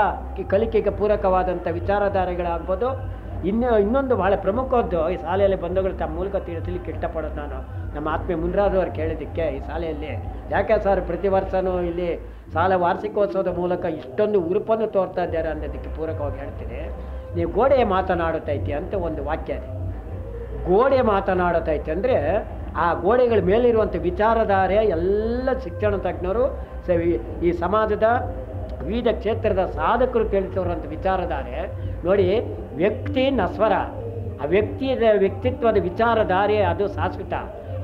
Speaker 3: ಕಲಿಕೆಗೆ ಪೂರಕವಾದಂಥ ವಿಚಾರಧಾರೆಗಳಾಗ್ಬೋದು ಇನ್ನು ಇನ್ನೊಂದು ಭಾಳ ಪ್ರಮುಖದ್ದು ಈ ಶಾಲೆಯಲ್ಲಿ ಬಂದವರು ತಮ್ಮ ಮೂಲಕ ತಿಳಿಸಲಿಕ್ಕೆ ಇಷ್ಟಪಡೋದು ನಾನು. ನಮ್ಮ ಆತ್ಮೀಯ ಮುನ್ರಾದವ್ರು ಕೇಳಿದ್ದಕ್ಕೆ ಈ ಶಾಲೆಯಲ್ಲಿ ಯಾಕೆ ಸರ್ ಪ್ರತಿ ವರ್ಷವೂ ಇಲ್ಲಿ ಶಾಲೆ ವಾರ್ಷಿಕೋತ್ಸವದ ಮೂಲಕ ಇಷ್ಟೊಂದು ಉರುಪನ್ನು ತೋರ್ತಾ ಇದ್ದಾರೆ ಅನ್ನೋದಕ್ಕೆ ಪೂರಕವಾಗಿ ಹೇಳ್ತೀನಿ. ನೀವು ಗೋಡೆ ಮಾತನಾಡುತ್ತೈತಿ ಅಂತ ಒಂದು ವಾಕ್ಯ ಇದೆ. ಗೋಡೆ ಮಾತನಾಡುತ್ತೈತೆ ಅಂದರೆ ಆ ಗೋಡೆಗಳ ಮೇಲಿರುವಂಥ ವಿಚಾರಧಾರೆ ಎಲ್ಲ ಶಿಕ್ಷಣ ತಜ್ಞರು ಸ- ಈ ಸಮಾಜದ ವಿವಿಧ ಕ್ಷೇತ್ರದ ಸಾಧಕರು ತಿಳಿಸಿರುವಂಥ ವಿಚಾರಧಾರೆ ನೋಡಿ, ವ್ಯಕ್ತಿ ನಸ್ವರ ಆ ವ್ಯಕ್ತಿಯ ವ್ಯಕ್ತಿತ್ವದ ವಿಚಾರಧಾರೆ ಅದು ಶಾಶ್ವತ.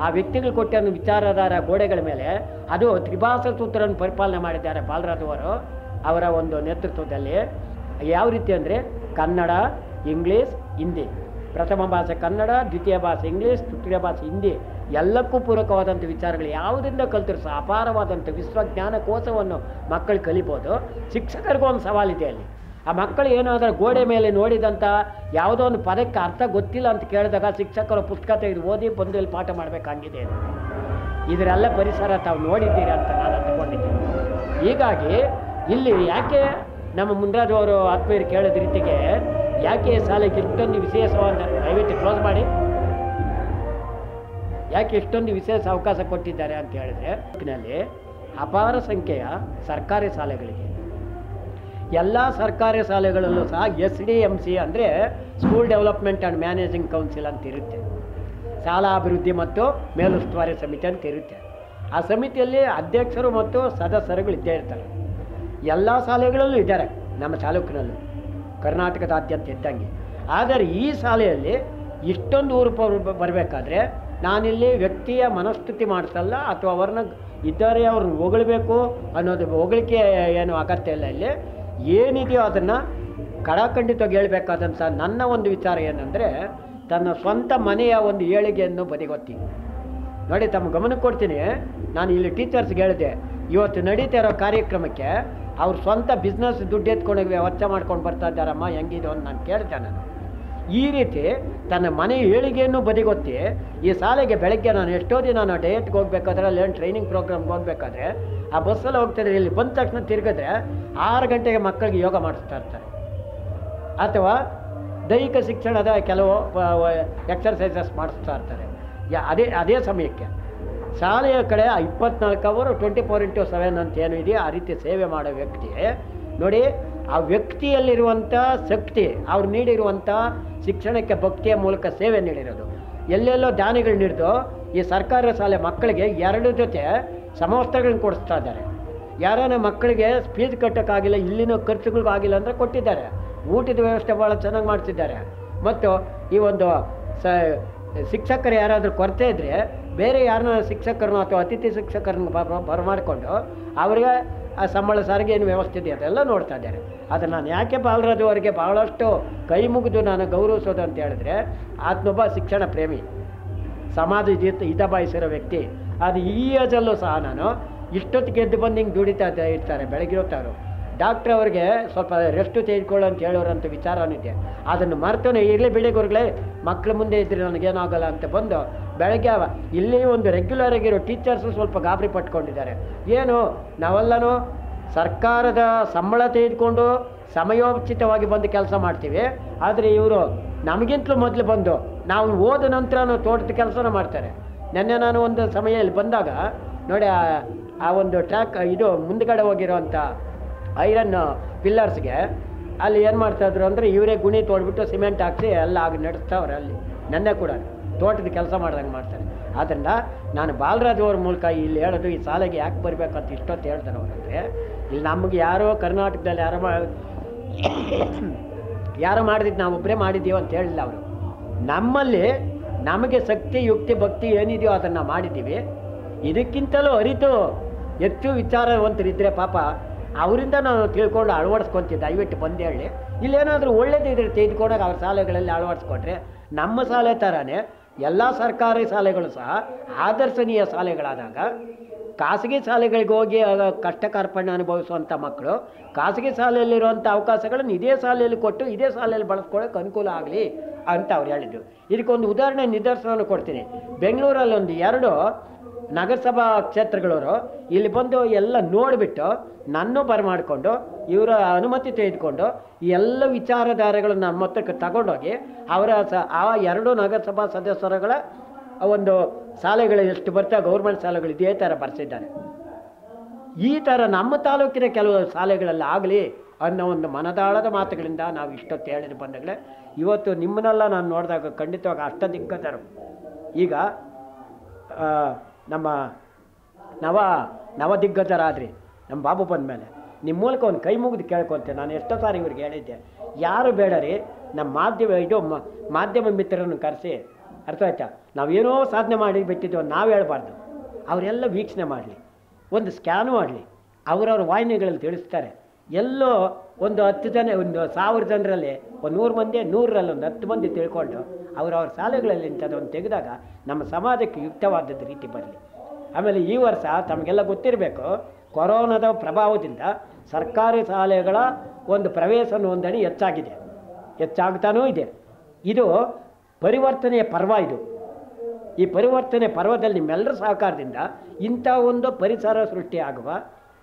Speaker 3: ಆ ವ್ಯಕ್ತಿಗಳು ಕೊಟ್ಟ ವಿಚಾರಧಾರ ಗೋಡೆಗಳ ಮೇಲೆ ಅದು ತ್ರಿಭಾಸ ಸೂತ್ರವನ್ನು ಪರಿಪಾಲನೆ ಮಾಡಿದ್ದಾರೆ ಬಾಲರಾಜವರು ಅವರ ಒಂದು ನೇತೃತ್ವದಲ್ಲಿ. ಯಾವ ರೀತಿ ಅಂದರೆ ಕನ್ನಡ, ಇಂಗ್ಲೀಷ್, ಹಿಂದಿ. ಪ್ರಥಮ ಭಾಷೆ ಕನ್ನಡ, ದ್ವಿತೀಯ ಭಾಷೆ ಇಂಗ್ಲೀಷ್, ತೃತೀಯ ಭಾಷೆ ಹಿಂದಿ. ಎಲ್ಲಕ್ಕೂ ಪೂರಕವಾದಂಥ ವಿಚಾರಗಳು ಯಾವುದರಿಂದ ಕಲಿತರು ಅಪಾರವಾದಂಥ ವಿಶ್ವಜ್ಞಾನ ಕೋಶವನ್ನು ಮಕ್ಕಳು ಕಲಿಬೋದು. ಶಿಕ್ಷಕರಿಗೂ ಒಂದು ಸವಾಲಿದೆ ಅಲ್ಲಿ. ಆ ಮಕ್ಕಳು ಏನಾದರೂ ಗೋಡೆ ಮೇಲೆ ನೋಡಿದಂಥ ಯಾವುದೋ ಒಂದು ಪದಕ್ಕೆ ಅರ್ಥ ಗೊತ್ತಿಲ್ಲ ಅಂತ ಕೇಳಿದಾಗ ಶಿಕ್ಷಕರು ಪುಸ್ತಕ ತೆಗೆದು ಓದಿ ಬಂದು ಇಲ್ಲಿ ಪಾಠ ಮಾಡಬೇಕಾಗಿದೆ. ಇದರೆಲ್ಲ ಪರಿಸರ ತಾವು ನೋಡಿದ್ದೀರಿ ಅಂತ ನಾನು ಅಂದ್ಕೊಂಡಿದ್ದೀನಿ. ಹೀಗಾಗಿ ಇಲ್ಲಿ ಯಾಕೆ ನಮ್ಮ ಮುಂದಾದವರು ಆತ್ಮೀಯರು ಕೇಳಿದ ರೀತಿಗೆ ಯಾಕೆ ಸಾಲಕ್ಕೆ ಇಷ್ಟೊಂದು ವಿಶೇಷವಾದ ದಯವಿಟ್ಟು ಕ್ಲೋಸ್ ಮಾಡಿ? ಯಾಕೆ ಇಷ್ಟೊಂದು ವಿಶೇಷ ಅವಕಾಶ ಕೊಟ್ಟಿದ್ದಾರೆ ಅಂತ ಹೇಳಿದ್ರೆ ನಲ್ಲಿ ಅಪಾರ ಸಂಖ್ಯೆಯ ಸರ್ಕಾರಿ ಶಾಲೆಗಳಿಗೆ. ಎಲ್ಲ ಸರ್ಕಾರಿ ಶಾಲೆಗಳಲ್ಲೂ ಸಹ ಎಸ್ ಡಿ ಎಂ ಸಿ ಅಂದರೆ school development and managing council ಅಂತ ಇರುತ್ತೆ. ಶಾಲಾ ಅಭಿವೃದ್ಧಿ ಮತ್ತು ಮೇಲುಸ್ತುವಾರಿ ಸಮಿತಿ ಅಂತ ಇರುತ್ತೆ. ಆ ಸಮಿತಿಯಲ್ಲಿ ಅಧ್ಯಕ್ಷರು ಮತ್ತು ಸದಸ್ಯರುಗಳು ಇದ್ದೇ ಇರ್ತಾರೆ. ಎಲ್ಲ ಶಾಲೆಗಳಲ್ಲೂ ಇದ್ದಾರೆ ನಮ್ಮ ತಾಲೂಕಿನಲ್ಲೂ. ಕರ್ನಾಟಕದಾದ್ಯಂತ ಇದ್ದಂಗೆ ಆದರೆ ಈ ಶಾಲೆಯಲ್ಲಿ ಇಷ್ಟೊಂದು ಊರು ಬರಬೇಕಾದ್ರೆ ನಾನಿಲ್ಲಿ ವ್ಯಕ್ತಿಯ ಮನಸ್ಥಿತಿ ಮಾಡಿಸಲ್ಲ ಅಥವಾ ಅವ್ರನ್ನ ಇದ್ದಾರೆ ಅವ್ರನ್ನ ಹೊಗಳಬೇಕು ಅನ್ನೋದು ಹೊಗಳಿಕೆ ಏನು ಅಗತ್ಯ ಇಲ್ಲ ಇಲ್ಲಿ. ಏನಿದೆಯೋ ಅದನ್ನು ಕಡಾಖಂಡಿತವಾಗಿ ಹೇಳಬೇಕಾದಂಥ ನನ್ನ ಒಂದು ವಿಚಾರ ಏನಂದರೆ, ತನ್ನ ಸ್ವಂತ ಮನೆಯ ಒಂದು ಏಳಿಗೆಯನ್ನು ಬದಿಗೊತ್ತಿ. ನೋಡಿ, ತಮ್ಮ ಗಮನಕ್ಕೆ ಕೊಡ್ತೀನಿ. ನಾನು ಇಲ್ಲಿ ಟೀಚರ್ಸ್ಗೆ ಹೇಳಿದೆ, ಇವತ್ತು ನಡೀತಾ ಇರೋ ಕಾರ್ಯಕ್ರಮಕ್ಕೆ ಅವ್ರ ಸ್ವಂತ ಬಿಸ್ನೆಸ್ ದುಡ್ಡು ಎತ್ಕೊಂಡು ವೆಚ್ಚ ಮಾಡ್ಕೊಂಡು ಬರ್ತಾ ಇದ್ದಾರಮ್ಮ, ಹೆಂಗಿದು ಅಂತ ನಾನು ಕೇಳ್ತೇನೆ ನಾನು. ಈ ರೀತಿ ತನ್ನ ಮನೆ ಏಳಿಗೆಯನ್ನು ಬದಿಗೊತ್ತಿ ಈ ಶಾಲೆಗೆ ಬೆಳಗ್ಗೆ ನಾನು ಎಷ್ಟೋ ದಿನ ನಾನು ಡಯಟ್ಗೆ ಹೋಗ್ಬೇಕಾದ್ರೆ ಅಲ್ಲೇನು ಟ್ರೈನಿಂಗ್ ಪ್ರೋಗ್ರಾಮ್ಗೆ ಹೋಗ್ಬೇಕಾದ್ರೆ, ಆ ಬಸ್ಸಲ್ಲಿ ಹೋಗ್ತಿದ್ರೆ ಇಲ್ಲಿ ಬಂದ ತಕ್ಷಣ ತಿರುಗಿದ್ರೆ ಆರು ಗಂಟೆಗೆ ಮಕ್ಕಳಿಗೆ ಯೋಗ ಮಾಡಿಸ್ತಾ ಇರ್ತಾರೆ. ಅಥವಾ ದೈಹಿಕ ಶಿಕ್ಷಣದ ಕೆಲವು ಎಕ್ಸರ್ಸೈಸಸ್ ಮಾಡಿಸ್ತಾ ಇರ್ತಾರೆ. ಯಾ, ಅದೇ ಅದೇ ಸಮಯಕ್ಕೆ. ಶಾಲೆಯ ಕಡೆ ಇಪ್ಪತ್ನಾಲ್ಕು ಅವರು ಟ್ವೆಂಟಿ ಫೋರ್ ಇಂಟು ಸೆವೆನ್ ಅಂತ ಏನು ಇದೆಯೋ ಆ ರೀತಿ ಸೇವೆ ಮಾಡೋ ವ್ಯಕ್ತಿ. ನೋಡಿ, ಆ ವ್ಯಕ್ತಿಯಲ್ಲಿರುವಂಥ ಶಕ್ತಿ, ಅವ್ರು ನೀಡಿರುವಂಥ ಶಿಕ್ಷಣಕ್ಕೆ ಭಕ್ತಿಯ ಮೂಲಕ ಸೇವೆ ನೀಡಿರೋದು. ಎಲ್ಲೆಲ್ಲೋ ದಾನಿಗಳು ನೀಡಿದು, ಈ ಸರ್ಕಾರಿ ಶಾಲೆ ಮಕ್ಕಳಿಗೆ ಎರಡು ಜೊತೆ ಸಮವಸ್ತ್ರಗಳನ್ನ ಕೊಡಿಸ್ತಾ ಇದ್ದಾರೆ. ಯಾರನ್ನ ಮಕ್ಕಳಿಗೆ ಫೀಸ್ ಕಟ್ಟೋಕ್ಕಾಗಿಲ್ಲ, ಇಲ್ಲಿನ ಖರ್ಚುಗಳಿಗೂ ಆಗಿಲ್ಲ ಅಂದರೆ ಕೊಟ್ಟಿದ್ದಾರೆ. ಊಟದ ವ್ಯವಸ್ಥೆ ಭಾಳ ಚೆನ್ನಾಗಿ ಮಾಡ್ತಿದ್ದಾರೆ ಮತ್ತು ಈ ಒಂದು ಸ, ಶಿಕ್ಷಕರು ಯಾರಾದರೂ ಕೊರತೆ ಇದ್ದರೆ ಬೇರೆ ಯಾರನ್ನ ಶಿಕ್ಷಕರನ್ನು ಅಥವಾ ಅತಿಥಿ ಶಿಕ್ಷಕರನ್ನು ಬರಮಾಡಿಕೊಂಡು ಅವರಿಗೆ ಆ ಸಂಬಳ ಸಾರಿಗೆ ಏನು ವ್ಯವಸ್ಥೆ ಇದೆ ಅದೆಲ್ಲ ನೋಡ್ತಾ ಇದ್ದಾರೆ. ಅದು ನಾನು ಯಾಕೆ ಬಾಲರಾಜು ಅವರಿಗೆ ಭಾಳಷ್ಟು ಕೈ ಮುಗಿದು ನಾನು ಗೌರವಿಸೋದು ಅಂತ ಹೇಳಿದ್ರೆ ಆತನೊಬ್ಬ ಶಿಕ್ಷಣ ಪ್ರೇಮಿ, ಸಮಾಜ ಹಿತ ಹಿತ ಬಯಸಿರೋ ವ್ಯಕ್ತಿ. ಅದು ಈ ಏಜಲ್ಲೂ ಸಹ ನಾನು ಇಷ್ಟೊತ್ತಿಗೆ ಎದ್ದು ಬಂದು ಹಿಂಗೆ ದುಡಿತಾ ಇರ್ತಾರೆ ಬೆಳಗ್ಗೆ ಹೊತ್ತವರು ಡಾಕ್ಟ್ರ್ ಅವ್ರಿಗೆ ಸ್ವಲ್ಪ ರೆಸ್ಟು ತೆಗೆದುಕೊಳ್ಳು ಅಂತ ಹೇಳೋರಂಥ ವಿಚಾರನಿದೆ. ಅದನ್ನು ಮರ್ತನೇ ಇರಲಿ ಬೆಳಿಗ್ಗೆವ್ರಿಗೆ ಮಕ್ಕಳ ಮುಂದೆ ಇದ್ದರೆ ನನಗೇನಾಗಲ್ಲ ಅಂತ ಬಂದು ಬೆಳಗ್ಗೆ ಇಲ್ಲಿ ಒಂದು ರೆಗ್ಯುಲರ್ ಆಗಿರೋ ಟೀಚರ್ಸು ಸ್ವಲ್ಪ ಗಾಬರಿ ಪಟ್ಕೊಂಡಿದ್ದಾರೆ. ಏನು? ನಾವೆಲ್ಲನೂ ಸರ್ಕಾರದ ಸಂಬಳ ತೆಗೆದುಕೊಂಡು ಸಮಯೋಚಿತವಾಗಿ ಬಂದು ಕೆಲಸ ಮಾಡ್ತೀವಿ. ಆದರೆ ಇವರು ನಮಗಿಂತಲೂ ಮೊದಲು ಬಂದು ನಾವು ಓದ ನಂತರ ತೋಟದ ಕೆಲಸನ ಮಾಡ್ತಾರೆ. ನೆನ್ನೆ ನಾನು ಒಂದು ಸಮಯ ಇಲ್ಲಿ ಬಂದಾಗ, ನೋಡಿ ಆ- ಒಂದು ಟ್ರ್ಯಾಕ್ ಇದು ಮುಂದ್ಗಡೆ ಹೋಗಿರೋಂಥ ಐರನ್ ಪಿಲ್ಲರ್ಸ್ಗೆ. ಅಲ್ಲಿ ಏನು ಮಾಡ್ತಾಯಿದ್ರು ಅಂದರೆ ಇವರೇ ಗುಣಿ ತೋಡ್ಬಿಟ್ಟು ಸಿಮೆಂಟ್ ಹಾಕಿಸಿ ಎಲ್ಲ ಆಗಿ ನಡೆಸ್ತಾವ್ರೆ ಅಲ್ಲಿ. ನೆನ್ನೆ ಕೂಡ ತೋಟದ ಕೆಲಸ ಮಾಡ್ದಂಗೆ ಮಾಡ್ತಾರೆ. ಆದ್ದರಿಂದ ನಾನು ಬಾಲರಾಜ್ ಅವ್ರ ಮೂಲಕ ಇಲ್ಲಿ ಹೇಳೋದು, ಈ ಸಾಲೆಗೆ ಯಾಕೆ ಅಂತ ಇಷ್ಟೊತ್ತು ಹೇಳ್ತಾರೆ ಅವರಂದರೆ ಇಲ್ಲಿ ನಮಗೆ ಯಾರೋ ಕರ್ನಾಟಕದಲ್ಲಿ ಯಾರೋ ಯಾರೋ ಮಾಡಿದ್ದು ನಾವು ಒಬ್ಬರೇ ಮಾಡಿದ್ದೀವಿ ಅಂತ ಹೇಳಿಲ್ಲ ಅವರು. ನಮ್ಮಲ್ಲಿ ನಮಗೆ ಶಕ್ತಿ, ಯುಕ್ತಿ, ಭಕ್ತಿ ಏನಿದೆಯೋ ಅದನ್ನು ಮಾಡಿದ್ದೀವಿ. ಇದಕ್ಕಿಂತಲೂ ಅರಿತು ಹೆಚ್ಚು ವಿಚಾರವಂತರಿದ್ದರೆ ಪಾಪ ಅವರಿಂದ ನಾವು ತಿಳ್ಕೊಂಡು ಅಳವಡಿಸ್ಕೊಂತೀವಿ. ದಯವಿಟ್ಟು ಬಂದೇಳಿ ಹೇಳಿ. ಇಲ್ಲೇನಾದರೂ ಒಳ್ಳೇದಿದ್ರೆ ತೆಗೆದುಕೊಂಡಾಗ ಅವ್ರ ಶಾಲೆಗಳಲ್ಲಿ ಅಳವಡಿಸ್ಕೊಂಡ್ರೆ ನಮ್ಮ ಶಾಲೆ ಥರನೇ ಎಲ್ಲ ಸರ್ಕಾರಿ ಶಾಲೆಗಳು ಸಹ ಆದರ್ಶನೀಯ ಶಾಲೆಗಳಾದಾಗ ಖಾಸಗಿ ಶಾಲೆಗಳಿಗೆ ಹೋಗಿ ಕಷ್ಟ ಕಾರ್ಪಣ್ಯ ಅನುಭವಿಸುವಂಥ ಮಕ್ಕಳು ಖಾಸಗಿ ಶಾಲೆಯಲ್ಲಿರುವಂಥ ಅವಕಾಶಗಳನ್ನು ಇದೇ ಶಾಲೆಯಲ್ಲಿ ಕೊಟ್ಟು ಇದೇ ಶಾಲೆಯಲ್ಲಿ ಬಳಸ್ಕೊಳ್ಳೋಕೆ ಅನುಕೂಲ ಆಗಲಿ ಅಂತ ಅವ್ರು ಹೇಳಿದರು. ಇದಕ್ಕೊಂದು ಉದಾಹರಣೆ ನಿದರ್ಶನವನ್ನು ಕೊಡ್ತೀನಿ. ಬೆಂಗಳೂರಲ್ಲಿ ಒಂದು ಎರಡು ನಗರಸಭಾ ಕ್ಷೇತ್ರಗಳವರು ಇಲ್ಲಿ ಬಂದು ಎಲ್ಲ ನೋಡಿಬಿಟ್ಟು ನನ್ನ ಬರಮಾಡಿಕೊಂಡು ಇವರ ಅನುಮತಿ ತೆಗೆದುಕೊಂಡು ಎಲ್ಲ ವಿಚಾರಧಾರೆಗಳನ್ನು ನಮ್ಮ ಮೊತ್ತಕ್ಕೆ ತಗೊಂಡೋಗಿ ಅವರ ಸ ಆ ಎರಡು ನಗರಸಭಾ ಸದಸ್ಯರುಗಳ ಒಂದು ಶಾಲೆಗಳು ಎಷ್ಟು ಬರ್ತಾ ಗೌರ್ಮೆಂಟ್ ಶಾಲೆಗಳು ಇದೇ ಥರ ಬರ್ಸಿದ್ದಾರೆ. ಈ ಥರ ನಮ್ಮ ತಾಲೂಕಿನ ಕೆಲವು ಶಾಲೆಗಳಲ್ಲಿ ಆಗಲಿ ಅನ್ನೋ ಒಂದು ಮನದಾಳದ ಮಾತುಗಳಿಂದ ನಾವು ಇಷ್ಟೊತ್ತು ಹೇಳಿದ ಬಂದಾಗಲೇ ಇವತ್ತು ನಿಮ್ಮನ್ನೆಲ್ಲ ನಾನು ನೋಡಿದಾಗ ಖಂಡಿತವಾಗ ಅಷ್ಟ ದಿಗ್ಗಜರು ಈಗ ನಮ್ಮ ನವ ನವ ದಿಗ್ಗಜರಾದ್ರಿ ನಮ್ಮ ಬಾಬು ಬಂದ ಮೇಲೆ ನಿಮ್ಮ ಮೂಲಕ ಒಂದು ಕೈ ಮುಗಿದು ಕೇಳ್ಕೊಳ್ತೇನೆ ನಾನು ಎಷ್ಟೋ ಸಾರಿ ಇವ್ರಿಗೆ ಹೇಳಿದ್ದೆ. ಯಾರು ಬೇಡ ರೀ ನಮ್ಮ ಮಾಧ್ಯಮ, ಇದು ಮಾಧ್ಯಮ ಮಿತ್ರರನ್ನು ಕರೆಸಿ. ಅರ್ಥ ಆಯ್ತಾ ನಾವೇನೋ ಸಾಧನೆ ಮಾಡಿ ಬಿಟ್ಟಿದ್ದೇವೆ ನಾವು ಹೇಳ್ಬಾರ್ದು. ಅವರೆಲ್ಲ ವೀಕ್ಷಣೆ ಮಾಡಲಿ. ಒಂದು ಸ್ಕ್ಯಾನ್ ಮಾಡಲಿ ಅವರವ್ರ ವಾಹಿನಿಗಳಲ್ಲಿ ತಿಳಿಸ್ತಾರೆ. ಎಲ್ಲೋ ಒಂದು ಹತ್ತು ಜನ, ಒಂದು ಸಾವಿರ ಜನರಲ್ಲಿ, ಒಂದು ನೂರು ಮಂದಿ, ನೂರರಲ್ಲಿ ಒಂದು ಹತ್ತು ಮಂದಿ ತಿಳ್ಕೊಂಡು ಅವರವ್ರ ಶಾಲೆಗಳಲ್ಲಿ ಇಂಥದ್ದೊಂದು ತೆಗೆದಾಗ ನಮ್ಮ ಸಮಾಜಕ್ಕೆ ಯುಕ್ತವಾದದ್ದು ರೀತಿ ಬರಲಿ. ಆಮೇಲೆ ಈ ವರ್ಷ ತಮಗೆಲ್ಲ ಗೊತ್ತಿರಬೇಕು, ಕೊರೋನಾದ ಪ್ರಭಾವದಿಂದ ಸರ್ಕಾರಿ ಶಾಲೆಗಳ ಒಂದು ಪ್ರವೇಶ ನೋಂದಣಿ ಹೆಚ್ಚಾಗಿದೆ. ಹೆಚ್ಚಾಗ್ತಾನೂ ಇದೆ. ಇದು ಪರಿವರ್ತನೆಯ ಪರ್ವ ಇದು. ಈ ಪರಿವರ್ತನೆ ಪರ್ವದಲ್ಲಿ ನಿಮ್ಮೆಲ್ಲರ ಸಹಕಾರದಿಂದ ಇಂಥ ಒಂದು ಪರಿಸರ ಸೃಷ್ಟಿಯಾಗುವ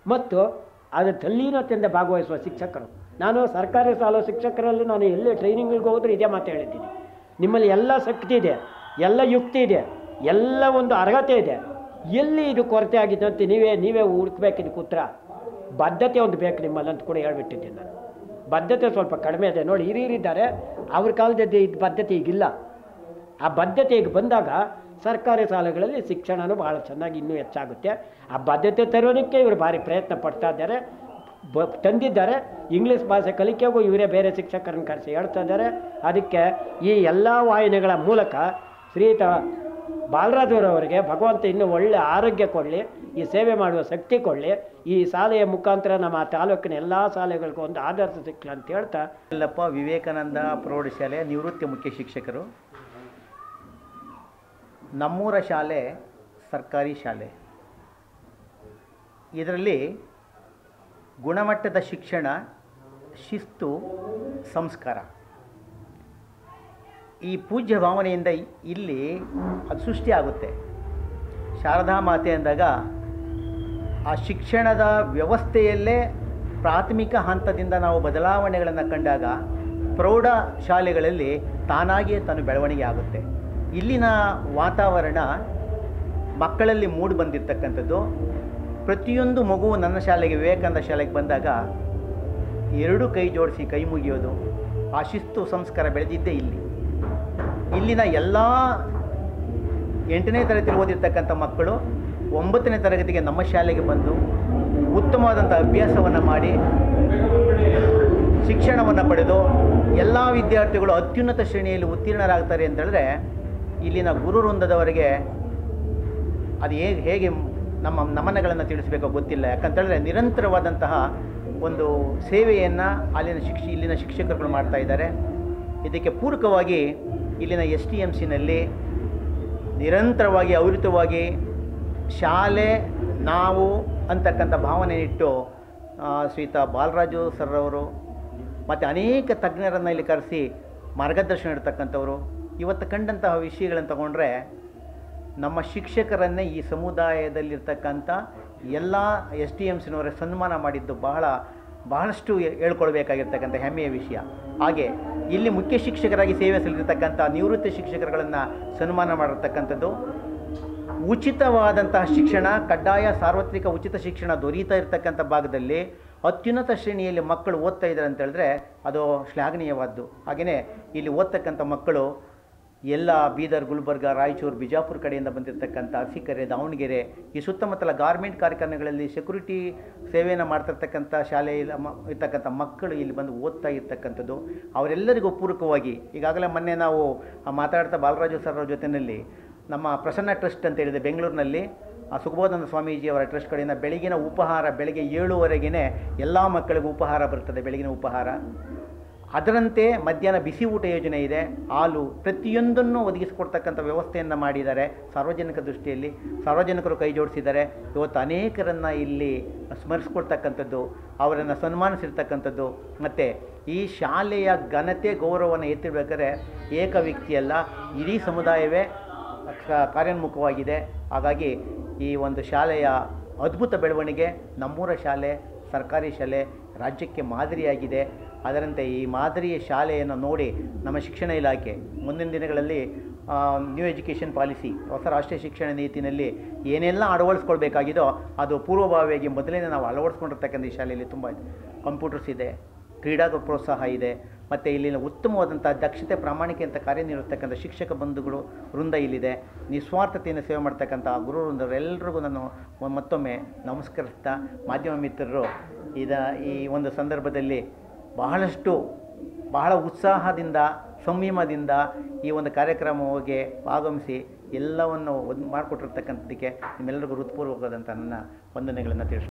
Speaker 3: ಮತ್ತು ಅದರ ತಲ್ಲೀನತೆಯಿಂದ ಭಾಗವಹಿಸುವ ಶಿಕ್ಷಕರು. ನಾನು ಸರ್ಕಾರಿ ಶಾಲಾ ಶಿಕ್ಷಕರಲ್ಲಿ ನಾನು ಎಲ್ಲೇ ಟ್ರೈನಿಂಗಿಗೆ ಹೋದರೂ ಇದೇ ಮಾತು ಹೇಳಿದ್ದೀನಿ. ನಿಮ್ಮಲ್ಲಿ ಎಲ್ಲ ಶಕ್ತಿ ಇದೆ, ಎಲ್ಲ ಯುಕ್ತಿ ಇದೆ, ಎಲ್ಲ ಒಂದು ಅರ್ಹತೆ ಇದೆ. ಎಲ್ಲಿ ಇದು ಕೊರತೆ ಆಗಿದೆ ಅಂತ ನೀವೇ ನೀವೇ ಹುಡುಕ್ಬೇಕು ಇದಕ್ಕೆ ಉತ್ತರ ಬದ್ಧತೆ ಒಂದು ಬೇಕು ನಿಮ್ಮಲ್ಲಿ ಅಂತ ಕೂಡ ಹೇಳ್ಬಿಟ್ಟಿದ್ದೀನಿ ನಾನು. ಬದ್ಧತೆ ಸ್ವಲ್ಪ ಕಡಿಮೆ ಇದೆ. ನೋಡಿ ಹಿರಿಯರಿದ್ದಾರೆ. ಅವ್ರ ಕಾಲದಲ್ಲಿ ಇದು ಬದ್ಧತೆ ಈಗಿಲ್ಲ. ಆ ಬದ್ಧತೆ ಈಗ ಬಂದಾಗ ಸರ್ಕಾರಿ ಶಾಲೆಗಳಲ್ಲಿ ಶಿಕ್ಷಣನೂ ಭಾಳ ಚೆನ್ನಾಗಿ ಇನ್ನೂ ಹೆಚ್ಚಾಗುತ್ತೆ. ಆ ಬದ್ಧತೆ ತರೋದಕ್ಕೆ ಇವರು ಭಾರಿ ಪ್ರಯತ್ನ ಪಡ್ತಾ ಇದ್ದಾರೆ. ಬ, ತಂದಿದ್ದಾರೆ. ಇಂಗ್ಲೀಷ್ ಭಾಷೆ ಕಲಿಕೆಗೂ ಇವರೇ ಬೇರೆ ಶಿಕ್ಷಕರನ್ನು ಕರೆಸಿ ಹೇಳ್ತಾ ಇದ್ದಾರೆ. ಅದಕ್ಕೆ ಈ ಎಲ್ಲ ವಾಹಿನಿಗಳ ಮೂಲಕ ಶ್ರೀಯುತ ಬಾಲರಾಜರವರಿಗೆ ಭಗವಂತ ಇನ್ನೂ ಒಳ್ಳೆ ಆರೋಗ್ಯ ಕೊಡಲಿ, ಈ ಸೇವೆ ಮಾಡುವ ಶಕ್ತಿ ಕೊಡಲಿ, ಈ ಶಾಲೆಯ ಮುಖಾಂತರ ನಮ್ಮ ತಾಲೂಕಿನ ಎಲ್ಲ ಶಾಲೆಗಳಿಗೂ ಒಂದು ಆದರ್ಶ ಸಿಕ್ಕಲಿ ಅಂತ ಹೇಳ್ತಾ
Speaker 6: ಇಲ್ಲಪ್ಪ, ವಿವೇಕಾನಂದ ಪ್ರೌಢಶಾಲೆಯ ನಿವೃತ್ತಿ ಮುಖ್ಯ ಶಿಕ್ಷಕರು. ನಮ್ಮೂರ ಶಾಲೆ ಸರ್ಕಾರಿ ಶಾಲೆ. ಇದರಲ್ಲಿ ಗುಣಮಟ್ಟದ ಶಿಕ್ಷಣ, ಶಿಸ್ತು, ಸಂಸ್ಕಾರ. ಈ ಪೂಜ್ಯ ಭಾವನೆಯಿಂದ ಇಲ್ಲಿ ಅದು ಸೃಷ್ಟಿಯಾಗುತ್ತೆ ಶಾರದಾ ಮಾತೆ ಅಂದಾಗ, ಆ ಶಿಕ್ಷಣದ ವ್ಯವಸ್ಥೆಯಲ್ಲೇ ಪ್ರಾಥಮಿಕ ಹಂತದಿಂದ ನಾವು ಬದಲಾವಣೆಗಳನ್ನು ಕಂಡಾಗ ಪ್ರೌಢ ಶಾಲೆಗಳಲ್ಲಿ ತಾನಾಗಿಯೇ ತಾನು ಬೆಳವಣಿಗೆ ಆಗುತ್ತೆ. ಇಲ್ಲಿನ ವಾತಾವರಣ ಮಕ್ಕಳಲ್ಲಿ ಮೂಡಿ ಬಂದಿರತಕ್ಕಂಥದ್ದು. ಪ್ರತಿಯೊಂದು ಮಗುವು ನನ್ನ ಶಾಲೆಗೆ, ವಿವೇಕಾನಂದ ಶಾಲೆಗೆ ಬಂದಾಗ ಎರಡು ಕೈ ಜೋಡಿಸಿ ಕೈ ಮುಗಿಯೋದು, ಆ ಶಿಸ್ತು ಸಂಸ್ಕಾರ ಬೆಳೆದಿದ್ದೇ ಇಲ್ಲಿ. ಇಲ್ಲಿನ ಎಲ್ಲ ಎಂಟನೇ ತರಗತಿಯಲ್ಲಿ ಓದಿರ್ತಕ್ಕಂಥ ಮಕ್ಕಳು ಒಂಬತ್ತನೇ ತರಗತಿಗೆ ನಮ್ಮ ಶಾಲೆಗೆ ಬಂದು ಉತ್ತಮವಾದಂಥ ಅಭ್ಯಾಸವನ್ನು ಮಾಡಿ, ಶಿಕ್ಷಣವನ್ನು ಪಡೆದು ಎಲ್ಲ ವಿದ್ಯಾರ್ಥಿಗಳು ಅತ್ಯುನ್ನತ ಶ್ರೇಣಿಯಲ್ಲಿ ಉತ್ತೀರ್ಣರಾಗ್ತಾರೆ ಅಂತ ಹೇಳಿದ್ರೆ ಇಲ್ಲಿನ ಗುರು ವೃಂದದವರಿಗೆ ಅದು ಹೇಗೆ ಹೇಗೆ ನಮ್ಮ ನಮನಗಳನ್ನು ತಿಳಿಸಬೇಕೋ ಗೊತ್ತಿಲ್ಲ. ಯಾಕಂತೇಳಿದ್ರೆ ನಿರಂತರವಾದಂತಹ ಒಂದು ಸೇವೆಯನ್ನು ಅಲ್ಲಿನ ಶಿಕ್ಷ ಇಲ್ಲಿನ ಶಿಕ್ಷಕರುಗಳು ಮಾಡ್ತಾ ಇದ್ದಾರೆ. ಇದಕ್ಕೆ ಪೂರಕವಾಗಿ ಇಲ್ಲಿನ ಎಸ್ ಟಿ ಎಂ ಸಿನಲ್ಲಿ ನಿರಂತರವಾಗಿ ಅವಿರತವಾಗಿ ಶಾಲೆ ನಾವು ಅಂತಕ್ಕಂಥ ಭಾವನೆ ಇಟ್ಟು ಆ, ಶ್ರೀಯುತ ಬಾಲರಾಜು ಸರ್ರವರು ಮತ್ತು ಅನೇಕ ತಜ್ಞರನ್ನು ಇಲ್ಲಿ ಕರೆಸಿ ಮಾರ್ಗದರ್ಶನ ಇಡ್ತಕ್ಕಂಥವ್ರು ಇವತ್ತು ಕಂಡಂತಹ ವಿಷಯಗಳನ್ನು ತಗೊಂಡ್ರೆ ನಮ್ಮ ಶಿಕ್ಷಕರನ್ನೇ ಈ ಸಮುದಾಯದಲ್ಲಿರ್ತಕ್ಕಂಥ ಎಲ್ಲ ಎಸ್ ಡಿ ಎಂ ಸಿನವರೇ ಸನ್ಮಾನ ಮಾಡಿದ್ದು ಬಹಳ, ಬಹಳಷ್ಟು ಹೇಳ್ಕೊಳ್ಬೇಕಾಗಿರ್ತಕ್ಕಂಥ ಹೆಮ್ಮೆಯ ವಿಷಯ. ಹಾಗೆ ಇಲ್ಲಿ ಮುಖ್ಯ ಶಿಕ್ಷಕರಾಗಿ ಸೇವೆ ಸಲ್ಲಿರ್ತಕ್ಕಂಥ ನಿವೃತ್ತ ಶಿಕ್ಷಕರುಗಳನ್ನು ಸನ್ಮಾನ ಮಾಡಿರ್ತಕ್ಕಂಥದ್ದು, ಉಚಿತವಾದಂತಹ ಶಿಕ್ಷಣ, ಕಡ್ಡಾಯ ಸಾರ್ವತ್ರಿಕ ಉಚಿತ ಶಿಕ್ಷಣ ದೊರೀತಾ ಇರತಕ್ಕಂಥ ಭಾಗದಲ್ಲಿ ಅತ್ಯುನ್ನತ ಶ್ರೇಣಿಯಲ್ಲಿ ಮಕ್ಕಳು ಓದ್ತಾ ಇದ್ದಾರೆ ಅಂತ ಹೇಳಿದ್ರೆ ಅದು ಶ್ಲಾಘನೀಯವಾದ್ದು. ಹಾಗೆಯೇ ಇಲ್ಲಿ ಓದ್ತಕ್ಕಂಥ ಮಕ್ಕಳು ಎಲ್ಲ ಬೀದರ್, ಗುಲ್ಬರ್ಗ, ರಾಯಚೂರು, ಬಿಜಾಪುರ ಕಡೆಯಿಂದ ಬಂದಿರತಕ್ಕಂಥ ಅರಸೀಕೆರೆ ದಾವಣಗೆರೆ, ಈ ಸುತ್ತಮುತ್ತಲ ಗಾರ್ಮೆಂಟ್ ಕಾರ್ಖಾನೆಗಳಲ್ಲಿ ಸೆಕ್ಯೂರಿಟಿ ಸೇವೆಯನ್ನು ಮಾಡ್ತಿರ್ತಕ್ಕಂಥ ಶಾಲೆಯಲ್ಲಿ ಇರ್ತಕ್ಕಂಥ ಮಕ್ಕಳು ಇಲ್ಲಿ ಬಂದು ಓದ್ತಾ ಇರ್ತಕ್ಕಂಥದ್ದು. ಅವರೆಲ್ಲರಿಗೂ ಪೂರಕವಾಗಿ, ಈಗಾಗಲೇ ಮೊನ್ನೆ ನಾವು ಮಾತಾಡ್ತಾ ಬಾಲರಾಜು ಸರ್ ಜೊತೆಯಲ್ಲಿ ನಮ್ಮ ಪ್ರಸನ್ನ ಟ್ರಸ್ಟ್ ಅಂತ ಹೇಳಿದೆ ಬೆಂಗಳೂರಿನಲ್ಲಿ, ಆ ಸುಖಬೋಧಾನಂದ ಸ್ವಾಮೀಜಿಯವರ ಟ್ರಸ್ಟ್ ಕಡೆಯಿಂದ ಬೆಳಗಿನ ಉಪಹಾರ ಬೆಳಗ್ಗೆ ಏಳುವರೆಗೆ ಎಲ್ಲ ಮಕ್ಕಳಿಗೂ ಉಪಹಾರ ಬರ್ತದೆ ಬೆಳಗಿನ ಉಪಹಾರ. ಅದರಂತೆ ಮಧ್ಯಾಹ್ನ ಬಿಸಿ ಊಟ ಯೋಜನೆ ಇದೆ. ಹಾಲು ಪ್ರತಿಯೊಂದನ್ನು ಒದಗಿಸಿಕೊಡ್ತಕ್ಕಂಥ ವ್ಯವಸ್ಥೆಯನ್ನು ಮಾಡಿದ್ದಾರೆ ಸಾರ್ವಜನಿಕ ದೃಷ್ಟಿಯಲ್ಲಿ. ಸಾರ್ವಜನಿಕರು ಕೈ ಜೋಡಿಸಿದ್ದಾರೆ. ಇವತ್ತು ಅನೇಕರನ್ನು ಇಲ್ಲಿ ಸ್ಮರಿಸ್ಕೊಡ್ತಕ್ಕಂಥದ್ದು, ಅವರನ್ನು ಸನ್ಮಾನಿಸಿರ್ತಕ್ಕಂಥದ್ದು. ಮತ್ತು ಈ ಶಾಲೆಯ ಘನತೆ, ಗೌರವವನ್ನು ಎತ್ತಿರಬೇಕಾದ್ರೆ ಏಕ ವ್ಯಕ್ತಿಯಲ್ಲ, ಇಡೀ ಸಮುದಾಯವೇ ಕಾರ್ಯೋನ್ಮುಖವಾಗಿದೆ. ಹಾಗಾಗಿ ಈ ಒಂದು ಶಾಲೆಯ ಅದ್ಭುತ ಬೆಳವಣಿಗೆ ನಮ್ಮೂರ ಶಾಲೆ, ಸರ್ಕಾರಿ ಶಾಲೆ ರಾಜ್ಯಕ್ಕೆ ಮಾದರಿಯಾಗಿದೆ. ಅದರಂತೆ ಈ ಮಾದರಿಯ ಶಾಲೆಯನ್ನು ನೋಡಿ ನಮ್ಮ ಶಿಕ್ಷಣ ಇಲಾಖೆ ಮುಂದಿನ ದಿನಗಳಲ್ಲಿ ನ್ಯೂ ಎಜುಕೇಷನ್ ಪಾಲಿಸಿ ಹೊಸ ರಾಷ್ಟ್ರೀಯ ಶಿಕ್ಷಣ ನೀತಿನಲ್ಲಿ ಏನೆಲ್ಲ ಅಳವಡಿಸ್ಕೊಳ್ಬೇಕಾಗಿದೋ ಅದು ಪೂರ್ವಭಾವಿಯಾಗಿ ಮೊದಲೇ ನಾವು ಅಳವಡಿಸ್ಕೊಂಡಿರ್ತಕ್ಕಂಥ ಈ ಶಾಲೆಯಲ್ಲಿ ತುಂಬ ಕಂಪ್ಯೂಟರ್ಸ್ ಇದೆ, ಕ್ರೀಡಾ ಪ್ರೋತ್ಸಾಹ ಇದೆ, ಮತ್ತು ಇಲ್ಲಿನ ಉತ್ತಮವಾದಂಥ ದಕ್ಷತೆ ಪ್ರಾಮಾಣಿಕೆ ಅಂತ ಕಾರ್ಯನಿರ್ವಹಿಸ್ತಕ್ಕಂಥ ಶಿಕ್ಷಕ ಬಂಧುಗಳು ವೃಂದ ಇಲ್ಲಿದೆ. ನಿಸ್ವಾರ್ಥತೆಯನ್ನು ಸೇವೆ ಮಾಡ್ತಕ್ಕಂಥ ಗುರು ವೃಂದರೆಲ್ಲರಿಗೂ ನಾನು ಮತ್ತೊಮ್ಮೆ ನಮಸ್ಕರಿಸ್ತಾ, ಮಾಧ್ಯಮ ಮಿತ್ರರು, ಇದ ಈ ಒಂದು ಸಂದರ್ಭದಲ್ಲಿ ಬಹಳಷ್ಟು, ಬಹಳ ಉತ್ಸಾಹದಿಂದ, ಸಂಯಮದಿಂದ ಈ ಒಂದು ಕಾರ್ಯಕ್ರಮವಾಗಿ ಭಾಗವಹಿಸಿ ಎಲ್ಲವನ್ನು ಒಂದು ಮಾಡಿಕೊಟ್ಟಿರ್ತಕ್ಕಂಥದ್ದಕ್ಕೆ ನಿಮ್ಮೆಲ್ಲರಿಗೂ ಹೃತ್ಪೂರ್ವಕವಾದಂಥ ನನ್ನ ವಂದನೆಗಳನ್ನು ತಿಳಿಸ್